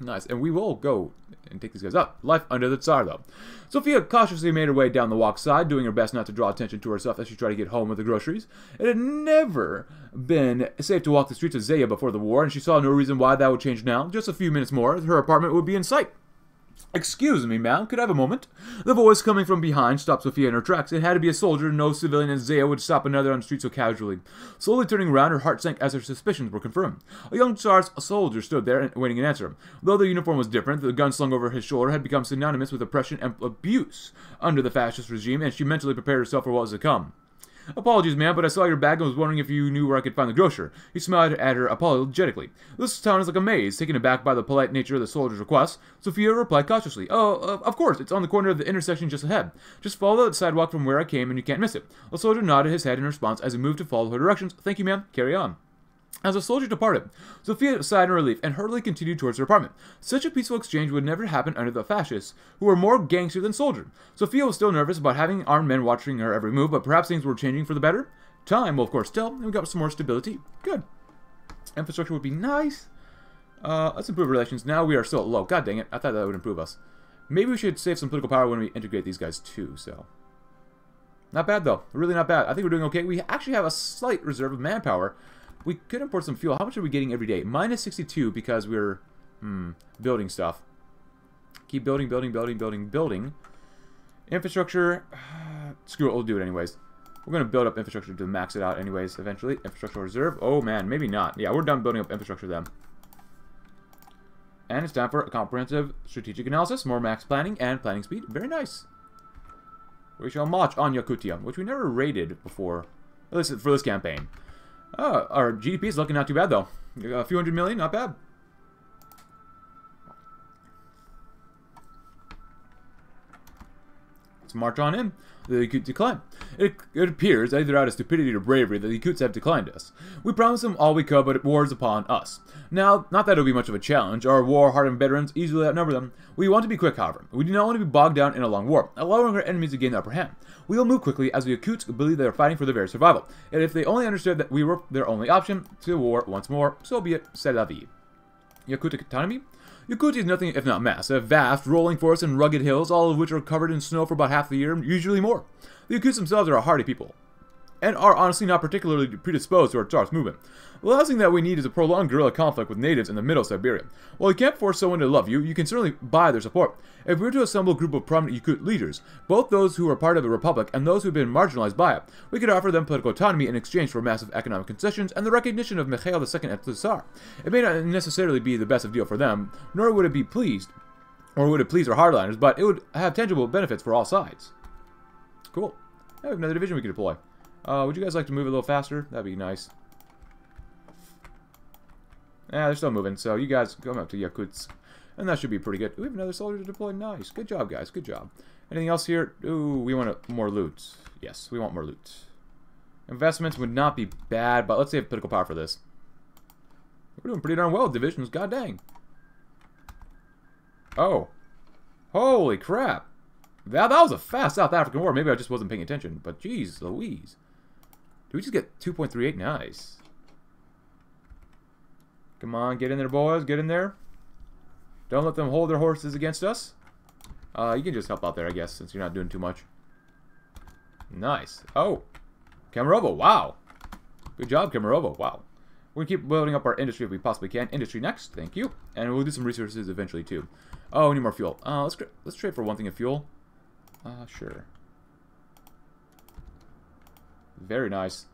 Nice, and we will go and take these guys up. Life under the Tsar, though. Sophia cautiously made her way down the walk side, doing her best not to draw attention to herself as she tried to get home with the groceries. It had never been safe to walk the streets of Zeya before the war, and she saw no reason why that would change now. Just a few minutes more, her apartment would be in sight. Excuse me, ma'am, could I have a moment? The voice coming from behind stopped Sophia in her tracks. It had to be a soldier, no civilian in Zeya would stop another on the street so casually. Slowly turning around, her heart sank as her suspicions were confirmed. A young Tsar's soldier stood there, waiting an answer. Though the uniform was different, the gun slung over his shoulder had become synonymous with oppression and abuse under the fascist regime, and she mentally prepared herself for what was to come. Apologies, ma'am, but I saw your bag and was wondering if you knew where I could find the grocer. He smiled at her apologetically. This town is like a maze. Taken aback by the polite nature of the soldier's request, Sophia replied cautiously, Oh, uh, of course, it's on the corner of the intersection just ahead. Just follow the sidewalk from where I came and you can't miss it. The soldier nodded his head in response as he moved to follow her directions. Thank you, ma'am. Carry on. As the soldier departed, Sophia sighed in relief and hurriedly continued towards her apartment. Such a peaceful exchange would never happen under the fascists, who were more gangster than soldier. Sophia was still nervous about having armed men watching her every move, but perhaps things were changing for the better. Time will, of course, tell, and we got some more stability. Good. Infrastructure would be nice. Uh, let's improve relations. Now we are still low. God dang it. I thought that would improve us. Maybe we should save some political power when we integrate these guys too, so... Not bad, though. Really not bad. I think we're doing okay. We actually have a slight reserve of manpower, we could import some fuel. How much are we getting every day? Minus 62 because we're hmm, building stuff. Keep building, building, building, building, building. Infrastructure. Screw it, we'll do it anyways. We're going to build up infrastructure to max it out anyways, eventually. Infrastructure reserve. Oh, man, maybe not. Yeah, we're done building up infrastructure then. And it's time for a comprehensive strategic analysis, more max planning, and planning speed. Very nice. We shall march on Yakutia, which we never raided before, at least for this campaign. Uh, our GDP is looking not too bad, though. A few hundred million, not bad. Let's march on in. The Yakut decline. It, it appears, either out of stupidity or bravery, that the Yakuts have declined us. We promised them all we could, but war is upon us. Now, not that it'll be much of a challenge. Our war-hardened veterans easily outnumber them. We want to be quick, however. We do not want to be bogged down in a long war, allowing our enemies to gain the upper hand. We will move quickly, as the Yakuts believe they are fighting for their very survival. And if they only understood that we were their only option to war once more, so be it. C'est la vie. Yakut autonomy? Yakutia is nothing if not mass, a vast, rolling forest and rugged hills, all of which are covered in snow for about half the year, usually more. The Yakuts themselves are a hardy people, and are honestly not particularly predisposed to our Tsar's movement. The last thing that we need is a prolonged guerrilla conflict with natives in the middle of Siberia. While you can't force someone to love you, you can certainly buy their support. If we were to assemble a group of prominent Yakut leaders, both those who are part of the Republic and those who have been marginalized by it, we could offer them political autonomy in exchange for massive economic concessions and the recognition of Mikhail II as the Tsar. It may not necessarily be the best of deal for them, nor would it be pleased, or would it please our hardliners, but it would have tangible benefits for all sides. Cool. we have another division we could deploy. Uh, would you guys like to move a little faster? That'd be nice. Yeah, they're still moving, so you guys come up to Yakutsk. And that should be pretty good. We have another soldier to deploy. Nice. Good job, guys. Good job. Anything else here? Ooh, we want more loot. Yes, we want more loot. Investments would not be bad, but let's save political power for this. We're doing pretty darn well divisions. God dang. Oh. Holy crap. That, that was a fast South African war. Maybe I just wasn't paying attention. But geez, Louise. We just get 2.38? Nice. Come on, get in there, boys. Get in there. Don't let them hold their horses against us. Uh, you can just help out there, I guess, since you're not doing too much. Nice. Oh. Kemerovo, wow. Good job, Kemerovo, wow. We're going to keep building up our industry if we possibly can. Industry next, thank you. And we'll do some resources eventually, too. Oh, we need more fuel. Uh, let's, let's trade for one thing of fuel. Uh, sure. Very nice.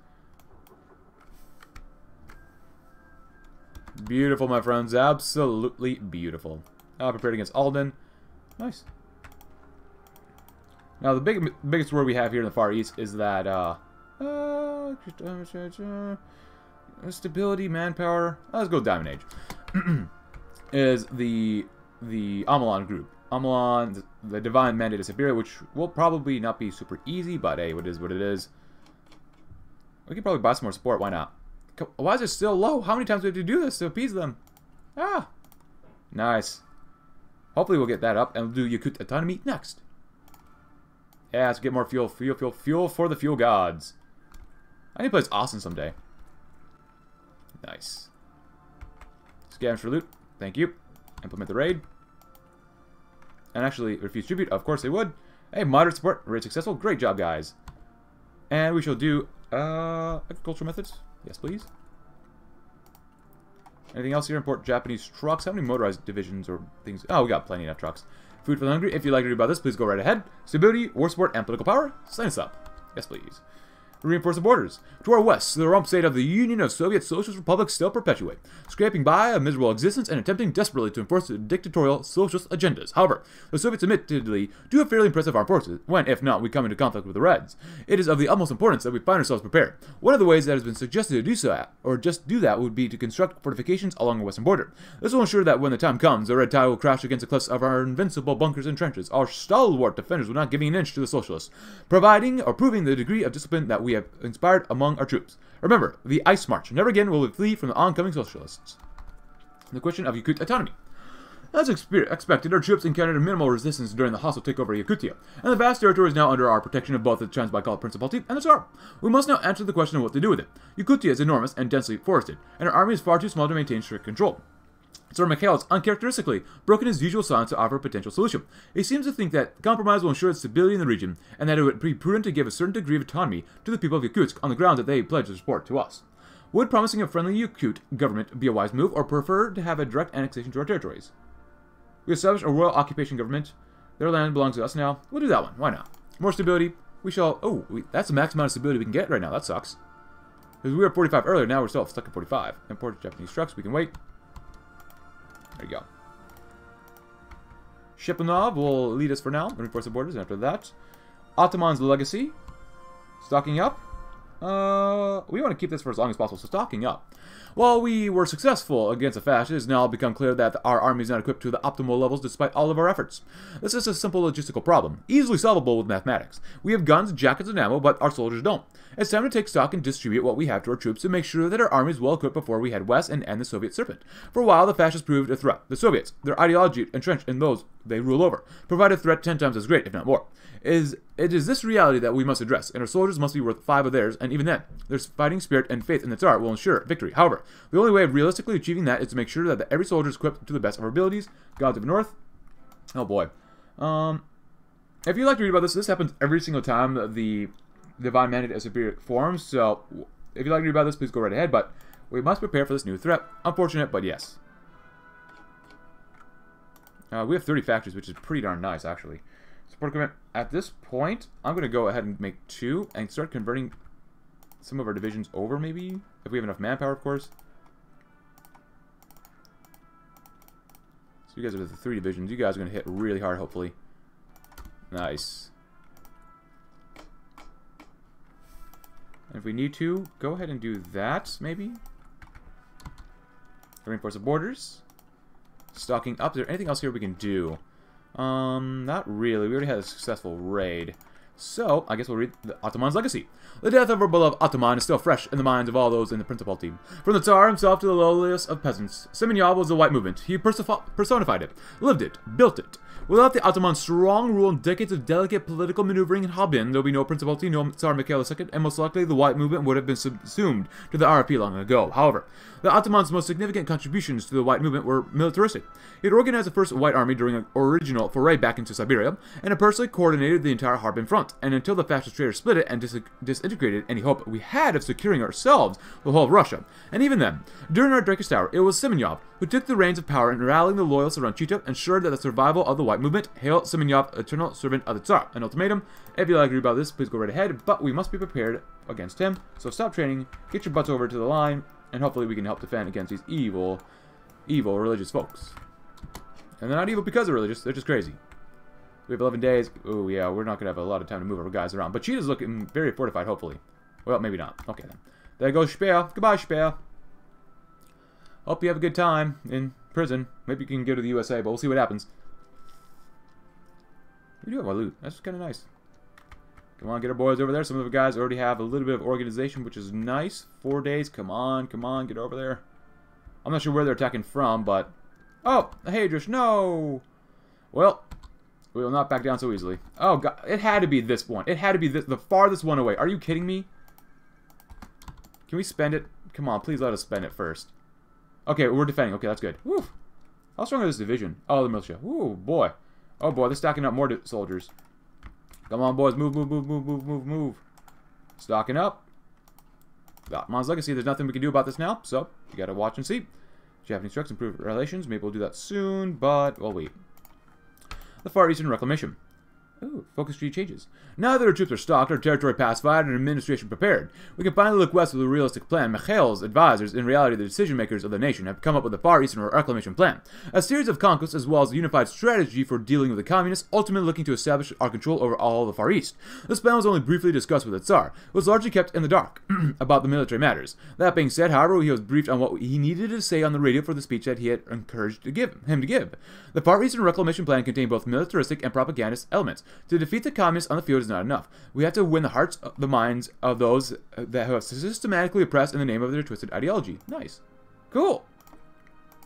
Beautiful, my friends. Absolutely beautiful. Uh, prepared against Alden. Nice. Now, the big, biggest word we have here in the Far East is that, uh, uh, stability, manpower, let's go Diamond Age, is the, the Amalan group. Amalan, the, Divine Mandate of Siberia, which will probably not be super easy, but hey, it is what it is. We can probably buy some more support, why not? Why is it still low? How many times do we have to do this to appease them? Ah. Nice. Hopefully we'll get that up and we'll do Yakut Autonomy next. Yeah, let's get more fuel. Fuel, fuel, fuel for the fuel gods. I need to play this Austin someday. Nice. Scavenge for loot. Thank you. Implement the raid. And actually, refuse tribute. Of course they would. Hey, moderate support. Raid successful. Great job, guys. And we shall do uh, agricultural methods. Yes, please. Anything else here? Import Japanese trucks. How many motorized divisions or things? Oh, we got plenty of trucks. Food for the hungry. If you'd like to read about this, please go right ahead. Stability, war support, and political power. Sign us up. Yes, please reinforce the borders. To our west, the rump state of the Union of Soviet Socialist Republics still perpetuate, scraping by a miserable existence and attempting desperately to enforce dictatorial socialist agendas. However, the Soviets admittedly do have fairly impressive armed forces, when, if not, we come into conflict with the Reds. It is of the utmost importance that we find ourselves prepared. One of the ways that has been suggested to do so, or just do that, would be to construct fortifications along the western border. This will ensure that when the time comes, the red tide will crash against the cliffs of our invincible bunkers and trenches. Our stalwart defenders will not give an inch to the socialists, providing or proving the degree of discipline that we we have inspired among our troops. Remember, the Ice March. Never again will we flee from the oncoming socialists. The question of Yakut autonomy. As expected, our troops encountered minimal resistance during the hostile takeover of Yakutia, and the vast territory is now under our protection of both the Transbaikal Principality and the Tsar. We must now answer the question of what to do with it. Yakutia is enormous and densely forested, and our army is far too small to maintain strict control. Sir Mikhail has uncharacteristically broken his usual silence to offer a potential solution. He seems to think that compromise will ensure stability in the region, and that it would be prudent to give a certain degree of autonomy to the people of Yakutsk on the grounds that they pledge their support to us. Would promising a friendly Yakut government be a wise move, or prefer to have a direct annexation to our territories? We establish a royal occupation government. Their land belongs to us now. We'll do that one. Why not? More stability. We shall... Oh, we, that's the max amount of stability we can get right now. That sucks. Because we were at 45 earlier, now we're still stuck at 45. Import Japanese trucks. We can wait. There you go. Shepunov will lead us for now, and reinforce the borders, after that, Ataman's Legacy, stocking up. Uh, we want to keep this for as long as possible, so stocking up. While we were successful against the fascists, it has now become clear that our army is not equipped to the optimal levels despite all of our efforts. This is a simple logistical problem, easily solvable with mathematics. We have guns, jackets, and ammo, but our soldiers don't. It's time to take stock and distribute what we have to our troops to make sure that our army is well equipped before we head west and end the Soviet serpent. For a while, the fascists proved a threat. The Soviets, their ideology entrenched in those they rule over, provide a threat ten times as great, if not more is it is this reality that we must address, and our soldiers must be worth five of theirs, and even then, their fighting spirit and faith in the Tsar will ensure victory. However, the only way of realistically achieving that is to make sure that every soldier is equipped to the best of our abilities. Gods of the North. Oh boy. Um, if you'd like to read about this, this happens every single time the Divine Mandate of Siberia forms, so if you'd like to read about this, please go right ahead, but we must prepare for this new threat. Unfortunate, but yes. Uh, we have 30 factories, which is pretty darn nice, actually. Support equipment. At this point, I'm going to go ahead and make two and start converting some of our divisions over, maybe? If we have enough manpower, of course. You guys are the three divisions. You guys are going to hit really hard, hopefully. Nice. And if we need to, go ahead and do that, maybe? Reinforce the borders. Stocking up. Is there anything else here we can do? Um, not really. We already had a successful raid. So, I guess we'll read the Ataman's legacy. The death of our beloved Ataman is still fresh in the minds of all those in the principal team. From the Tsar himself to the lowliest of peasants, Semyonov was the white movement. He personified it, lived it, built it. Without the Ataman's strong rule and decades of delicate political maneuvering in Harbin, there would be no Principality, no Tsar Mikhail II, and most likely the white movement would have been subsumed to the RFP long ago. However, the Ataman's most significant contributions to the white movement were militaristic. He had organized the first white army during an original foray back into Siberia, and had personally coordinated the entire Harbin front. And until the fascist traitors split it and dis disintegrated any hope we had of securing ourselves the whole of Russia. And even then, during our Darkest Hour, it was Semyonov who took the reins of power and rallying the loyalists around Chita, ensured that the survival of the white movement. Hail Semyonov, eternal servant of the Tsar. An ultimatum. If you read about this, please go right ahead, but we must be prepared against him. So stop training, get your butts over to the line, and hopefully we can help defend against these evil, evil religious folks. And they're not evil because they're religious, they're just crazy. We have 11 days. Oh, yeah, we're not going to have a lot of time to move our guys around. But Chita's looking very fortified, hopefully. Well, maybe not. Okay, then. There goes Speer. Goodbye, Speer. Hope you have a good time in prison. Maybe you can go to the USA, but we'll see what happens. We do have our loot. That's kind of nice. Come on, get our boys over there. Some of the guys already have a little bit of organization, which is nice. Four days. Come on, come on, get over there. I'm not sure where they're attacking from, but... Oh, the Hadrish, no! Well, we will not back down so easily. Oh, God. It had to be this one. It had to be this, the farthest one away. Are you kidding me? Can we spend it? Come on, please let us spend it first. Okay, we're defending. Okay, that's good. Woo. How strong is this division? Oh, the militia. Ooh, boy. Oh, boy, they're stacking up more soldiers. Come on, boys. Move, move, move, move, move, move, move. Stocking up. Mon's Legacy, there's nothing we can do about this now, so you gotta watch and see. Japanese trucks improve relations. Maybe we'll do that soon, but, well, wait. the Far Eastern Reclamation. Ooh, focus tree changes. Now that our troops are stocked, our territory pacified, and our administration prepared, we can finally look west with a realistic plan. Mikhail's advisors, in reality the decision makers of the nation, have come up with a far eastern reclamation plan. A series of conquests as well as a unified strategy for dealing with the communists, ultimately looking to establish our control over all the Far East. This plan was only briefly discussed with the Tsar. It was largely kept in the dark about the military matters. That being said, however, he was briefed on what he needed to say on the radio for the speech that he had encouraged to give him to give. The Far Eastern reclamation plan contained both militaristic and propagandist elements. To defeat the communists on the field is not enough. We have to win the hearts, the minds of those that have systematically oppressed in the name of their twisted ideology. Nice. Cool.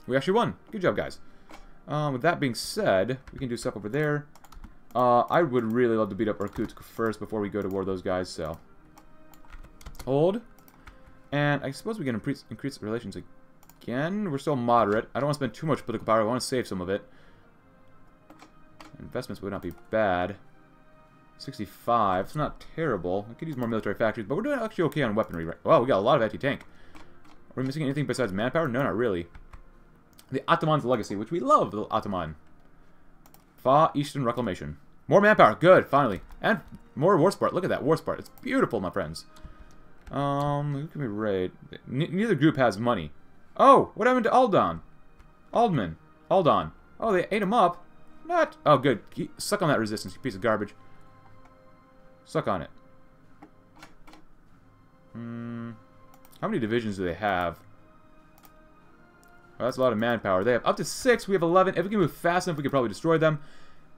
We actually won. Good job, guys. Um, with that being said, we can do stuff over there. Uh, I would really love to beat up Irkutsk first before we go to war with those guys, so... Hold. And I suppose we can increase, increase relations again. We're still moderate. I don't want to spend too much political power. I want to save some of it. Investments would not be bad. 65. It's not terrible. We could use more military factories, but we're doing actually okay on weaponry. Right? Well, we got a lot of anti-tank. Are we missing anything besides manpower? No, not really. The Ataman's legacy, which we love, the Ottoman. Far Eastern Reclamation. More manpower. Good, finally. And more war support. Look at that war support. It's beautiful, my friends. Um, who can we raid? Neither group has money. Oh, what happened to Aldon? Aldman. Aldon. Oh, they ate him up. Not. Oh, good. Suck on that resistance, you piece of garbage. Suck on it. Hmm. How many divisions do they have? Well, that's a lot of manpower. They have up to six. We have 11. If we can move fast enough, we could probably destroy them.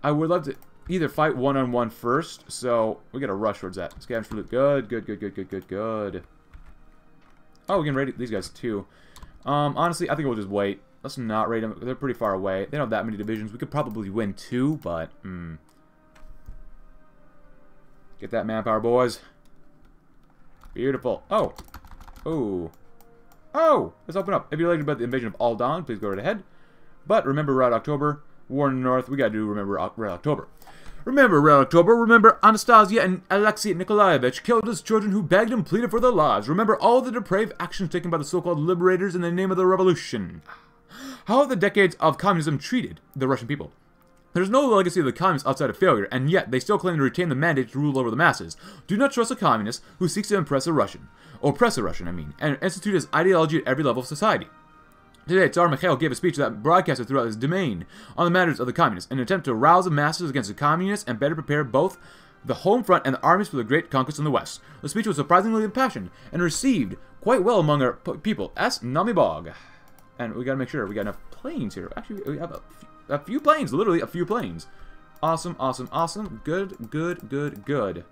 I would love to either fight one-on-one -on -one first, so we got to rush towards that. Scavenge for loot. Good, good, good, good, good, good, good. Oh, we can raid these guys too. Um, honestly, I think we'll just wait. Let's not raid them. They're pretty far away. They don't have that many divisions. We could probably win two, but... Hmm. Get that manpower, boys. Beautiful. Oh. Oh. Oh! Let's open up. If you're related about the invasion of Aldon, please go right ahead. But remember Red October. War in the North. We gotta do remember Red October. Remember Red October. Remember Anastasia and Alexei Nikolaevich killed his children who begged and pleaded for their lives. Remember all the depraved actions taken by the so-called liberators in the name of the revolution. How have the decades of communism treated the Russian people? There's no legacy of the communists outside of failure, and yet they still claim to retain the mandate to rule over the masses. Do not trust a communist who seeks to impress a Russian, oppress a Russian, I mean, and institute his ideology at every level of society. Today, Tsar Mikhail gave a speech that broadcasted throughout his domain on the matters of the communists, in an attempt to arouse the masses against the communists and better prepare both the home front and the armies for the great conquest in the West. The speech was surprisingly impassioned and received quite well among our people. As Namibog. And we gotta make sure we got enough planes here. Actually, we have a few a few planes, literally a few planes. Awesome, awesome, awesome. Good, good, good, good.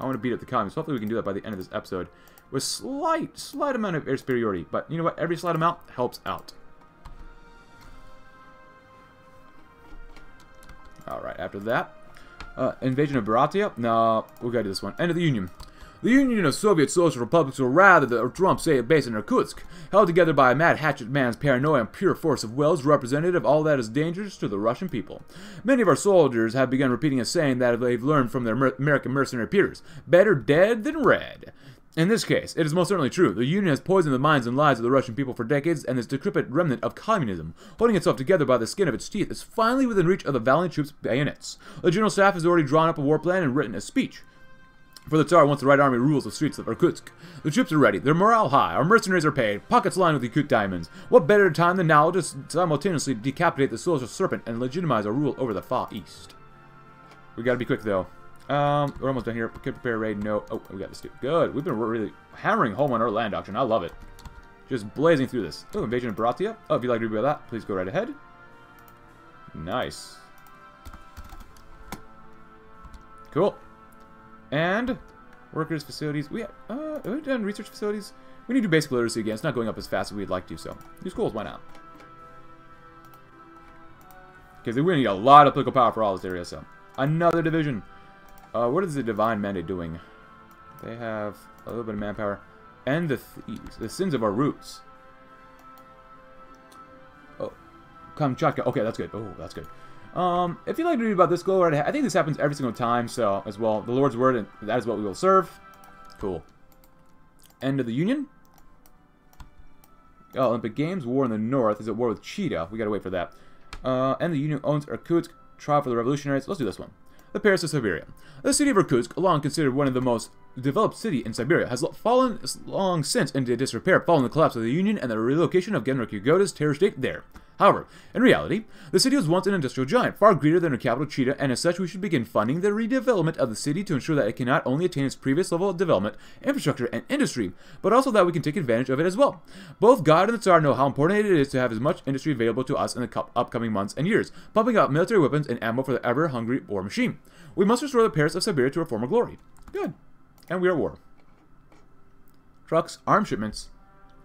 I want to beat up the commies. Hopefully we can do that by the end of this episode. With slight, slight amount of air superiority. But you know what? Every slight amount helps out. Alright, after that. Uh, invasion of Buryatia? No, we gotta do this one. End of the Union. The Union of Soviet Social Republics, or rather the Trump say based in Irkutsk, held together by a mad hatchet man's paranoia and pure force of will, is representative of all that is dangerous to the Russian people. Many of our soldiers have begun repeating a saying that they've learned from their Mer American mercenary peers, better dead than red. In this case, it is most certainly true. The Union has poisoned the minds and lives of the Russian people for decades, and this decrepit remnant of communism, holding itself together by the skin of its teeth, is finally within reach of the valiant troops' bayonets. The General Staff has already drawn up a war plan and written a speech. For the Tsar wants the Red Army rules the streets of Irkutsk. The troops are ready, their morale high, our mercenaries are paid, pockets lined with Yakut diamonds. What better time than now to simultaneously decapitate the social serpent and legitimize our rule over the Far East? We gotta be quick though. Um, we're almost done here. Can prepare raid. No. Oh, we got this too. Good. We've been really hammering home on our land auction. I love it. Just blazing through this. Oh, invasion of Buryatia. Oh, if you'd like to read about that, please go right ahead. Nice. Cool. And workers, facilities. We uh, have we done research facilities? We need to do basic literacy again. It's not going up as fast as we'd like to, so do schools. Why not? Because we need a lot of political power for all this area. So another division. Uh, what is the divine mandate doing? They have a little bit of manpower and the thieves, the sins of our roots. Oh, Kamchatka. Okay, that's good. Oh, that's good. Um, if you'd like to read about this, go right ahead. I think this happens every single time, so, as well. The Lord's Word, and that is what we will serve. Cool. End of the Union. Oh, Olympic Games, War in the North. Is at war with Chita. We gotta wait for that. Uh, and the Union owns Irkutsk. Trial for the revolutionaries. Let's do this one. The Paris of Siberia. The city of Irkutsk, long considered one of the most developed city in Siberia, has fallen long since into disrepair following the collapse of the Union and the relocation of Genrikh Yagoda's terror state there. However, in reality, the city was once an industrial giant, far greater than her capital Chita, and as such we should begin funding the redevelopment of the city to ensure that it can not only attain its previous level of development, infrastructure, and industry, but also that we can take advantage of it as well. Both God and the Tsar know how important it is to have as much industry available to us in the upcoming months and years, pumping out military weapons and ammo for the ever-hungry war machine. We must restore the Paris of Siberia to her former glory. Good. And we are war. Trucks, arm shipments.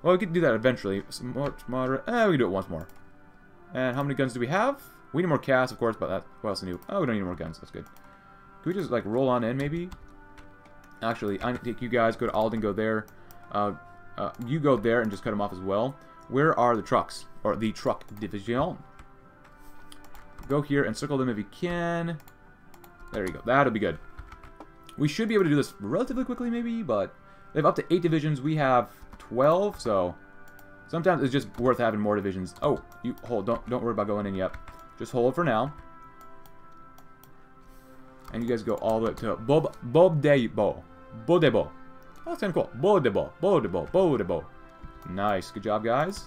Well, we can do that eventually. Some moderate. Eh, we can do it once more. And how many guns do we have? We need more cast, of course, but that, what else we Oh, we don't need more guns. That's good. Can we just, like, roll on in, maybe? Actually, I take you guys, go to Aldan, go there. Uh, uh, you go there and just cut them off as well. Where are the trucks? Or the truck division? Go here and circle them if you can. There you go. That'll be good. We should be able to do this relatively quickly, maybe, but they have up to 8 divisions. We have 12, so Sometimes it's just worth having more divisions. Oh, you hold. Don't don't worry about going in yet. Just hold for now. And you guys go all the way to Bob Bob Debo. Bodaybo. Oh, that's kind of cool. Bodaybo. Bodaybo. Bodaybo. Nice. Good job, guys.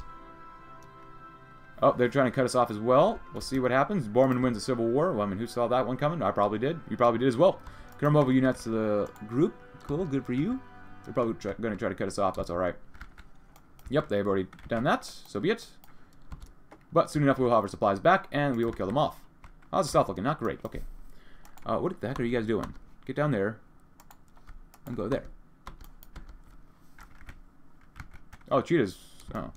Oh, they're trying to cut us off as well. We'll see what happens. Bormann wins the Civil War. Well, I mean, who saw that one coming? I probably did. You probably did as well. Kermova units to the group. Cool. Good for you. They're probably going to try to cut us off. That's all right. Yep, they've already done that, so be it. But soon enough, we'll have our supplies back, and we will kill them off. How's the south looking? Not great. Okay. Uh, what the heck are you guys doing? Get down there. And go there. Oh, cheetahs. Oh.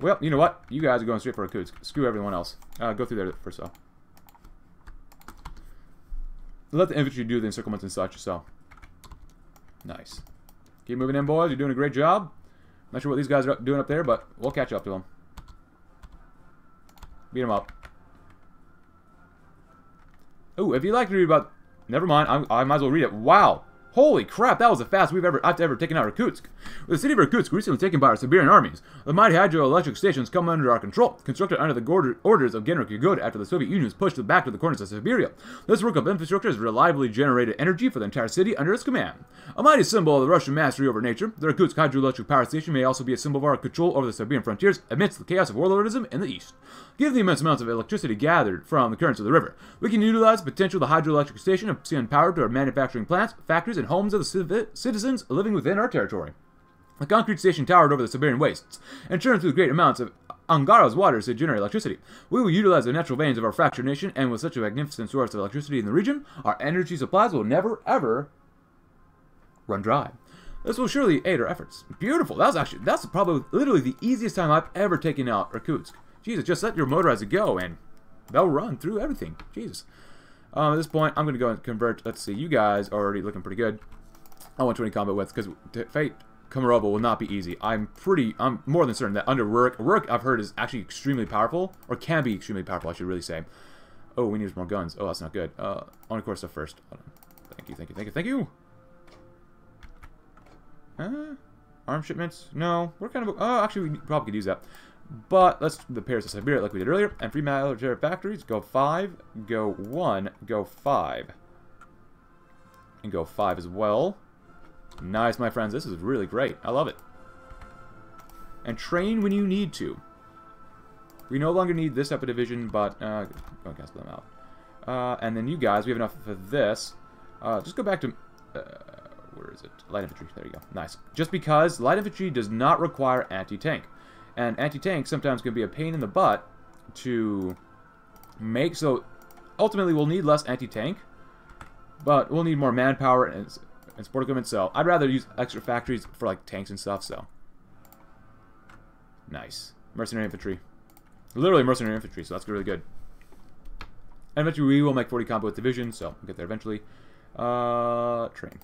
Well, you know what? You guys are going straight for Irkutsk. Screw everyone else. Uh, go through there first, so. Let the infantry do the encirclements and such, so. Nice. Keep moving in, boys. You're doing a great job. Not sure what these guys are doing up there, but we'll catch up to them. Beat them up. Oh, if you'd like to read about... Never mind, I, I might as well read it. Wow! Holy crap, that was the fastest we've ever I've ever taken out Irkutsk. The city of Irkutsk recently taken by our Siberian armies, the mighty hydroelectric stations come under our control, constructed under the orders of Genrikh Yagoda after the Soviet Union was pushed back to the corners of Siberia. This work of infrastructure has reliably generated energy for the entire city under its command. A mighty symbol of the Russian mastery over nature, the Irkutsk hydroelectric power station may also be a symbol of our control over the Siberian frontiers amidst the chaos of warlordism in the east. Given the immense amounts of electricity gathered from the currents of the river, we can utilize the potential of the hydroelectric station and send power to our manufacturing plants, factories, and homes of the citizens living within our territory. The concrete station towered over the Siberian wastes and churned through great amounts of Angara's waters to generate electricity. We will utilize the natural veins of our fractured nation, and with such a magnificent source of electricity in the region, our energy supplies will never, ever run dry. This will surely aid our efforts. Beautiful. That was actually, that's probably literally the easiest time I've ever taken out Irkutsk. Jesus, just let your motorizer go and they'll run through everything. Jesus. Um, at this point, I'm going to go and convert. Let's see. You guys are already looking pretty good. I want 20 combat with because Fate Komarova will not be easy. I'm pretty, I'm more than certain that under Rurik, Rurik I've heard is actually extremely powerful, or can be extremely powerful, I should really say. Oh, we need more guns. Oh, that's not good. Uh, on a course stuff first. Thank you, thank you, thank you, thank you. Uh, arm shipments? No, we're kind of, oh, actually, we probably could use that. But let's the pairs of Siberia like we did earlier. And free military factories. Go 5, go 1, go 5. And go 5 as well. Nice, my friends. This is really great. I love it. And train when you need to. We no longer need this type of division, but... Uh, go cancel them out. Uh, and then you guys, we have enough for this. Uh, just go back to... Uh, where is it? Light infantry. There you go. Nice. Just because light infantry does not require anti-tank. And anti-tank sometimes can be a pain in the butt to make. So ultimately, we'll need less anti-tank, but we'll need more manpower and, and support equipment. So I'd rather use extra factories for like tanks and stuff. So nice mercenary infantry, literally mercenary infantry. So that's really good. And eventually, we will make 40 combo with division. So we'll get there eventually. Uh, train.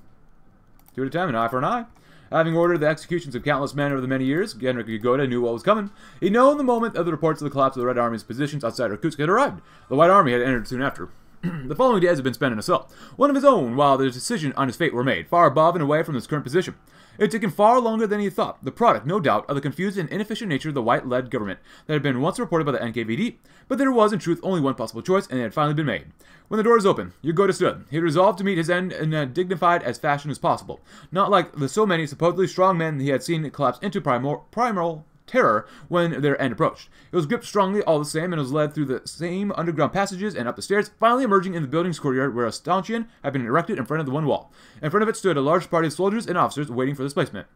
Two at a time, an eye for an eye. Having ordered the executions of countless men over the many years, Genrikh Yagoda knew what was coming. He knew in the moment that the reports of the collapse of the Red Army's positions outside Irkutsk had arrived. The White Army had entered soon after. the following days had been spent in a cell, one of his own, while the decision on his fate were made, far above and away from his current position. It had taken far longer than he thought, the product, no doubt, of the confused and inefficient nature of the white-led government that had been once reported by the NKVD, but there was, in truth, only one possible choice, and it had finally been made. When the doors opened, Yagoda stood. He had resolved to meet his end in a dignified as fashion as possible, not like the so many supposedly strong men he had seen collapse into primal, primal terror when their end approached. It was gripped strongly all the same and was led through the same underground passages and up the stairs, finally emerging in the building's courtyard where a stanchion had been erected in front of the one wall. In front of it stood a large party of soldiers and officers waiting for displacement.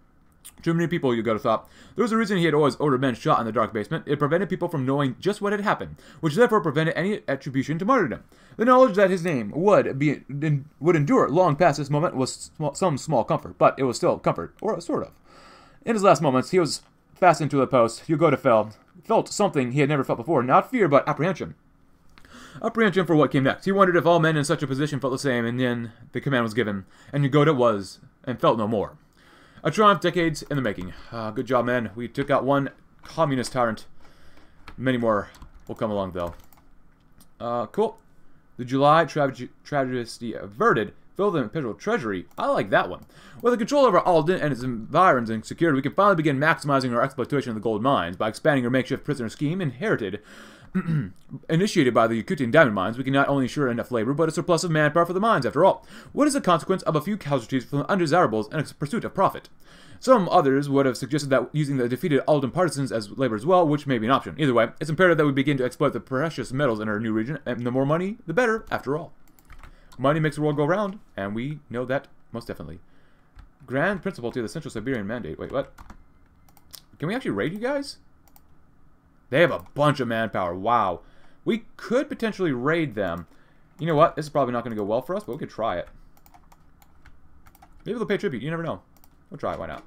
Too many people, you gotta thought. There was a reason he had always ordered men shot in the dark basement. It prevented people from knowing just what had happened, which therefore prevented any attribution to martyrdom. The knowledge that his name would be would endure long past this moment was some small comfort, but it was still comfort, or sort of. In his last moments, he was fastened to the post. Yagoda felt felt something he had never felt before, not fear, but apprehension. Apprehension for what came next. He wondered if all men in such a position felt the same, and then the command was given, and Yagoda was, and felt no more. A triumph decades in the making. Uh, good job, men. We took out one communist tyrant. Many more will come along, though. Uh, cool. The July tra tragedy averted. Fill the Imperial Treasury. I like that one. With the control over Aldan and its environs and secured, we can finally begin maximizing our exploitation of the gold mines. By expanding our makeshift prisoner scheme, inherited initiated by the Yakutian diamond mines, we can not only ensure enough labor, but a surplus of manpower for the mines, after all. What is the consequence of a few casualties from undesirables and a pursuit of profit? Some others would have suggested that using the defeated Aldan partisans as labor as well, which may be an option. Either way, it's imperative that we begin to exploit the precious metals in our new region, and the more money, the better, after all. Money makes the world go round, and we know that most definitely. Grand principle to the Central Siberian Mandate. Wait, what? Can we actually raid you guys? They have a bunch of manpower. Wow. We could potentially raid them. You know what? This is probably not going to go well for us, but we could try it. Maybe they'll pay tribute. You never know. We'll try it. Why not?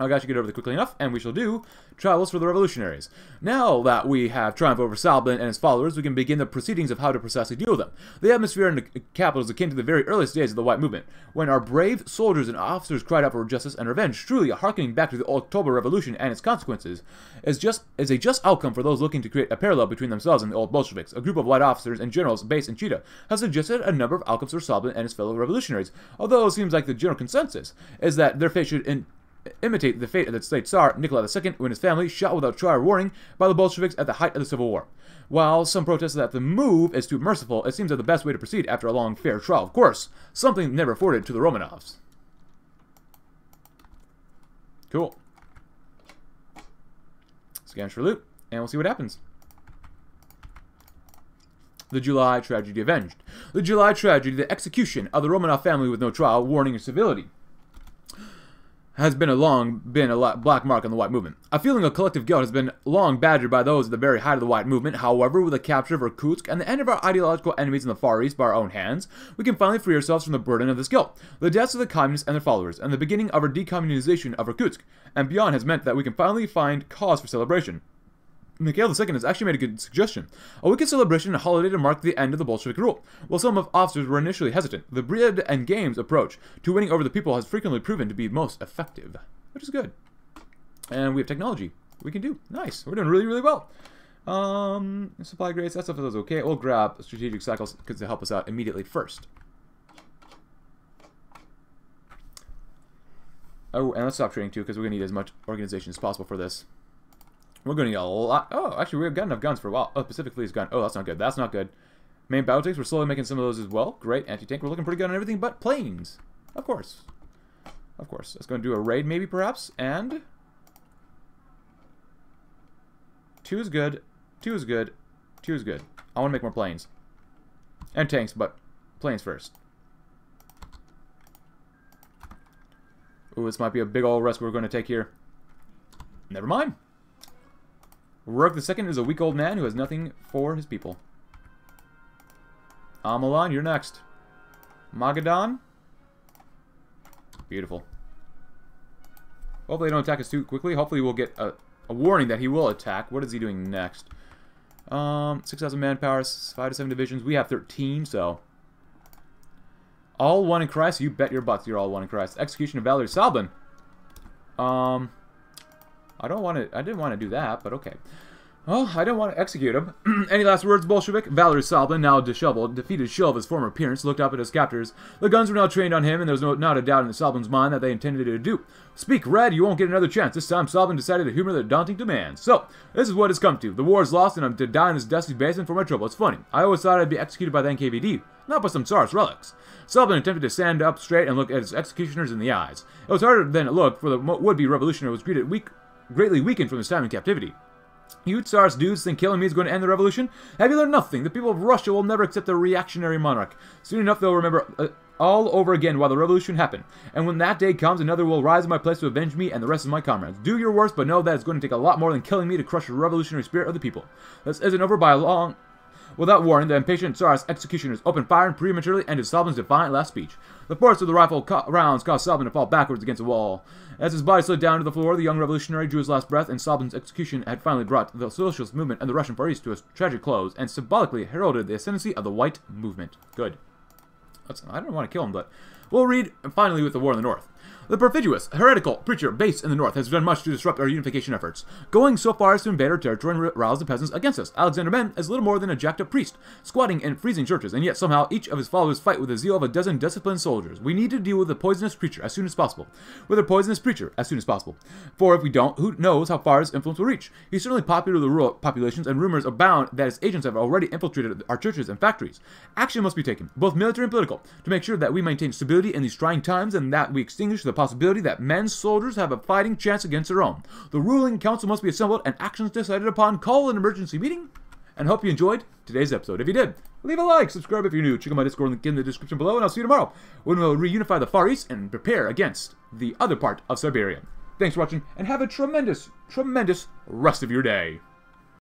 I got you get over there quickly enough, and we shall do Travels for the Revolutionaries. Now that we have triumphed over Salbin and his followers, we can begin the proceedings of how to precisely deal with them. The atmosphere in the capital is akin to the very earliest days of the White Movement, when our brave soldiers and officers cried out for justice and revenge, truly harkening back to the October Revolution and its consequences, as just as a just outcome for those looking to create a parallel between themselves and the old Bolsheviks. A group of white officers and generals based in Chita has suggested a number of outcomes for Salbin and his fellow revolutionaries, although it seems like the general consensus is that their fate should in imitate the fate of the late Tsar Nikolai II when his family shot without trial or warning by the Bolsheviks at the height of the Civil War. While some protest that the move is too merciful, it seems that the best way to proceed after a long, fair trial, of course, something never afforded to the Romanovs. Cool. Scan for loot, and we'll see what happens. The July Tragedy Avenged. The July Tragedy, the execution of the Romanov family with no trial, warning, or civility has been a long been a black mark on the white movement. A feeling of collective guilt has been long badgered by those at the very height of the white movement. However, with the capture of Irkutsk and the end of our ideological enemies in the Far East by our own hands, we can finally free ourselves from the burden of this guilt. The deaths of the communists and their followers, and the beginning of our decommunization of Irkutsk and beyond has meant that we can finally find cause for celebration. Mikhail II has actually made a good suggestion. A weekend celebration and holiday to mark the end of the Bolshevik rule. While some of officers were initially hesitant, the bread and games approach to winning over the people has frequently proven to be most effective, which is good. And we have technology. We can do. Nice. We're doing really, really well. Um, supply grades, that stuff is okay. We'll grab strategic cycles because they help us out immediately first. Oh, and let's stop trading too because we're going to need as much organization as possible for this. We're going to get a lot. Oh, actually, we've got enough guns for a while. Oh, Pacific Fleet's gun. Oh, that's not good. That's not good. Main battle tanks, we're slowly making some of those as well. Great. Anti-tank, we're looking pretty good on everything but planes. Of course. Of course. Let's go and do a raid maybe, perhaps. And... Two is good. Two is good. Two is good. I want to make more planes. And tanks, but planes first. Ooh, this might be a big old risk we're going to take here. Never mind. Rurik II is a weak old man who has nothing for his people. Amalan, you're next. Magadan? Beautiful. Hopefully they don't attack us too quickly. Hopefully we'll get a, a warning that he will attack. What is he doing next? Um, 6,000 manpower, 5 to 7 divisions. We have 13, so... All one in Christ? You bet your butts you're all one in Christ. Execution of Valery Salbin. Um, I don't want to. I didn't want to do that, but okay. Well, I don't want to execute him. Any last words, Bolshevik? Valery Salbin, now disheveled, defeated shill of his former appearance, looked up at his captors. The guns were now trained on him, and there was no, not a doubt in Salbin's mind that they intended to do. Speak, Red, you won't get another chance. This time, Salbin decided to humor their daunting demands. So, this is what it's come to. The war is lost, and I'm to die in this dusty basement for my trouble. It's funny. I always thought I'd be executed by the NKVD, not by some Tsarist relics. Salbin attempted to stand up straight and look at his executioners in the eyes. It was harder than it looked, for the would-be revolutionary was greeted weak, greatly weakened from his time in captivity. You Tsar's dudes think killing me is going to end the revolution? Have you learned nothing? The people of Russia will never accept a reactionary monarch. Soon enough, they'll remember uh, all over again why the revolution happened. And when that day comes, another will rise in my place to avenge me and the rest of my comrades. Do your worst, but know that it's going to take a lot more than killing me to crush the revolutionary spirit of the people. This isn't over by a long... Without warning, the impatient Tsar's executioners opened fire and prematurely ended Salbin's defiant last speech. The force of the rifle rounds caused Salbin to fall backwards against a wall. As his body slid down to the floor, the young revolutionary drew his last breath, and Salbin's execution had finally brought the socialist movement and the Russian Far East to a tragic close, and symbolically heralded the ascendancy of the White Movement. Good. That's, I don't want to kill him, but we'll read finally with the war in the North. The perfidious, heretical preacher based in the north has done much to disrupt our unification efforts, going so far as to invade our territory and rouse the peasants against us. Alexander Men is little more than a jacked up priest, squatting in freezing churches, and yet somehow each of his followers fight with the zeal of a dozen disciplined soldiers. We need to deal with the poisonous preacher as soon as possible. With a poisonous preacher as soon as possible. For if we don't, who knows how far his influence will reach? He's certainly popular with the rural populations, and rumors abound that his agents have already infiltrated our churches and factories. Action must be taken, both military and political, to make sure that we maintain stability in these trying times and that we extinguish the possibility that Men's soldiers have a fighting chance against their own. The ruling council must be assembled and actions decided upon. Call an emergency meeting. And hope you enjoyed today's episode. If you did, leave a like, subscribe if you're new, check out my Discord link in the description below, and I'll see you tomorrow when we'll reunify the Far East and prepare against the other part of Siberia. Thanks for watching, and have a tremendous, tremendous rest of your day.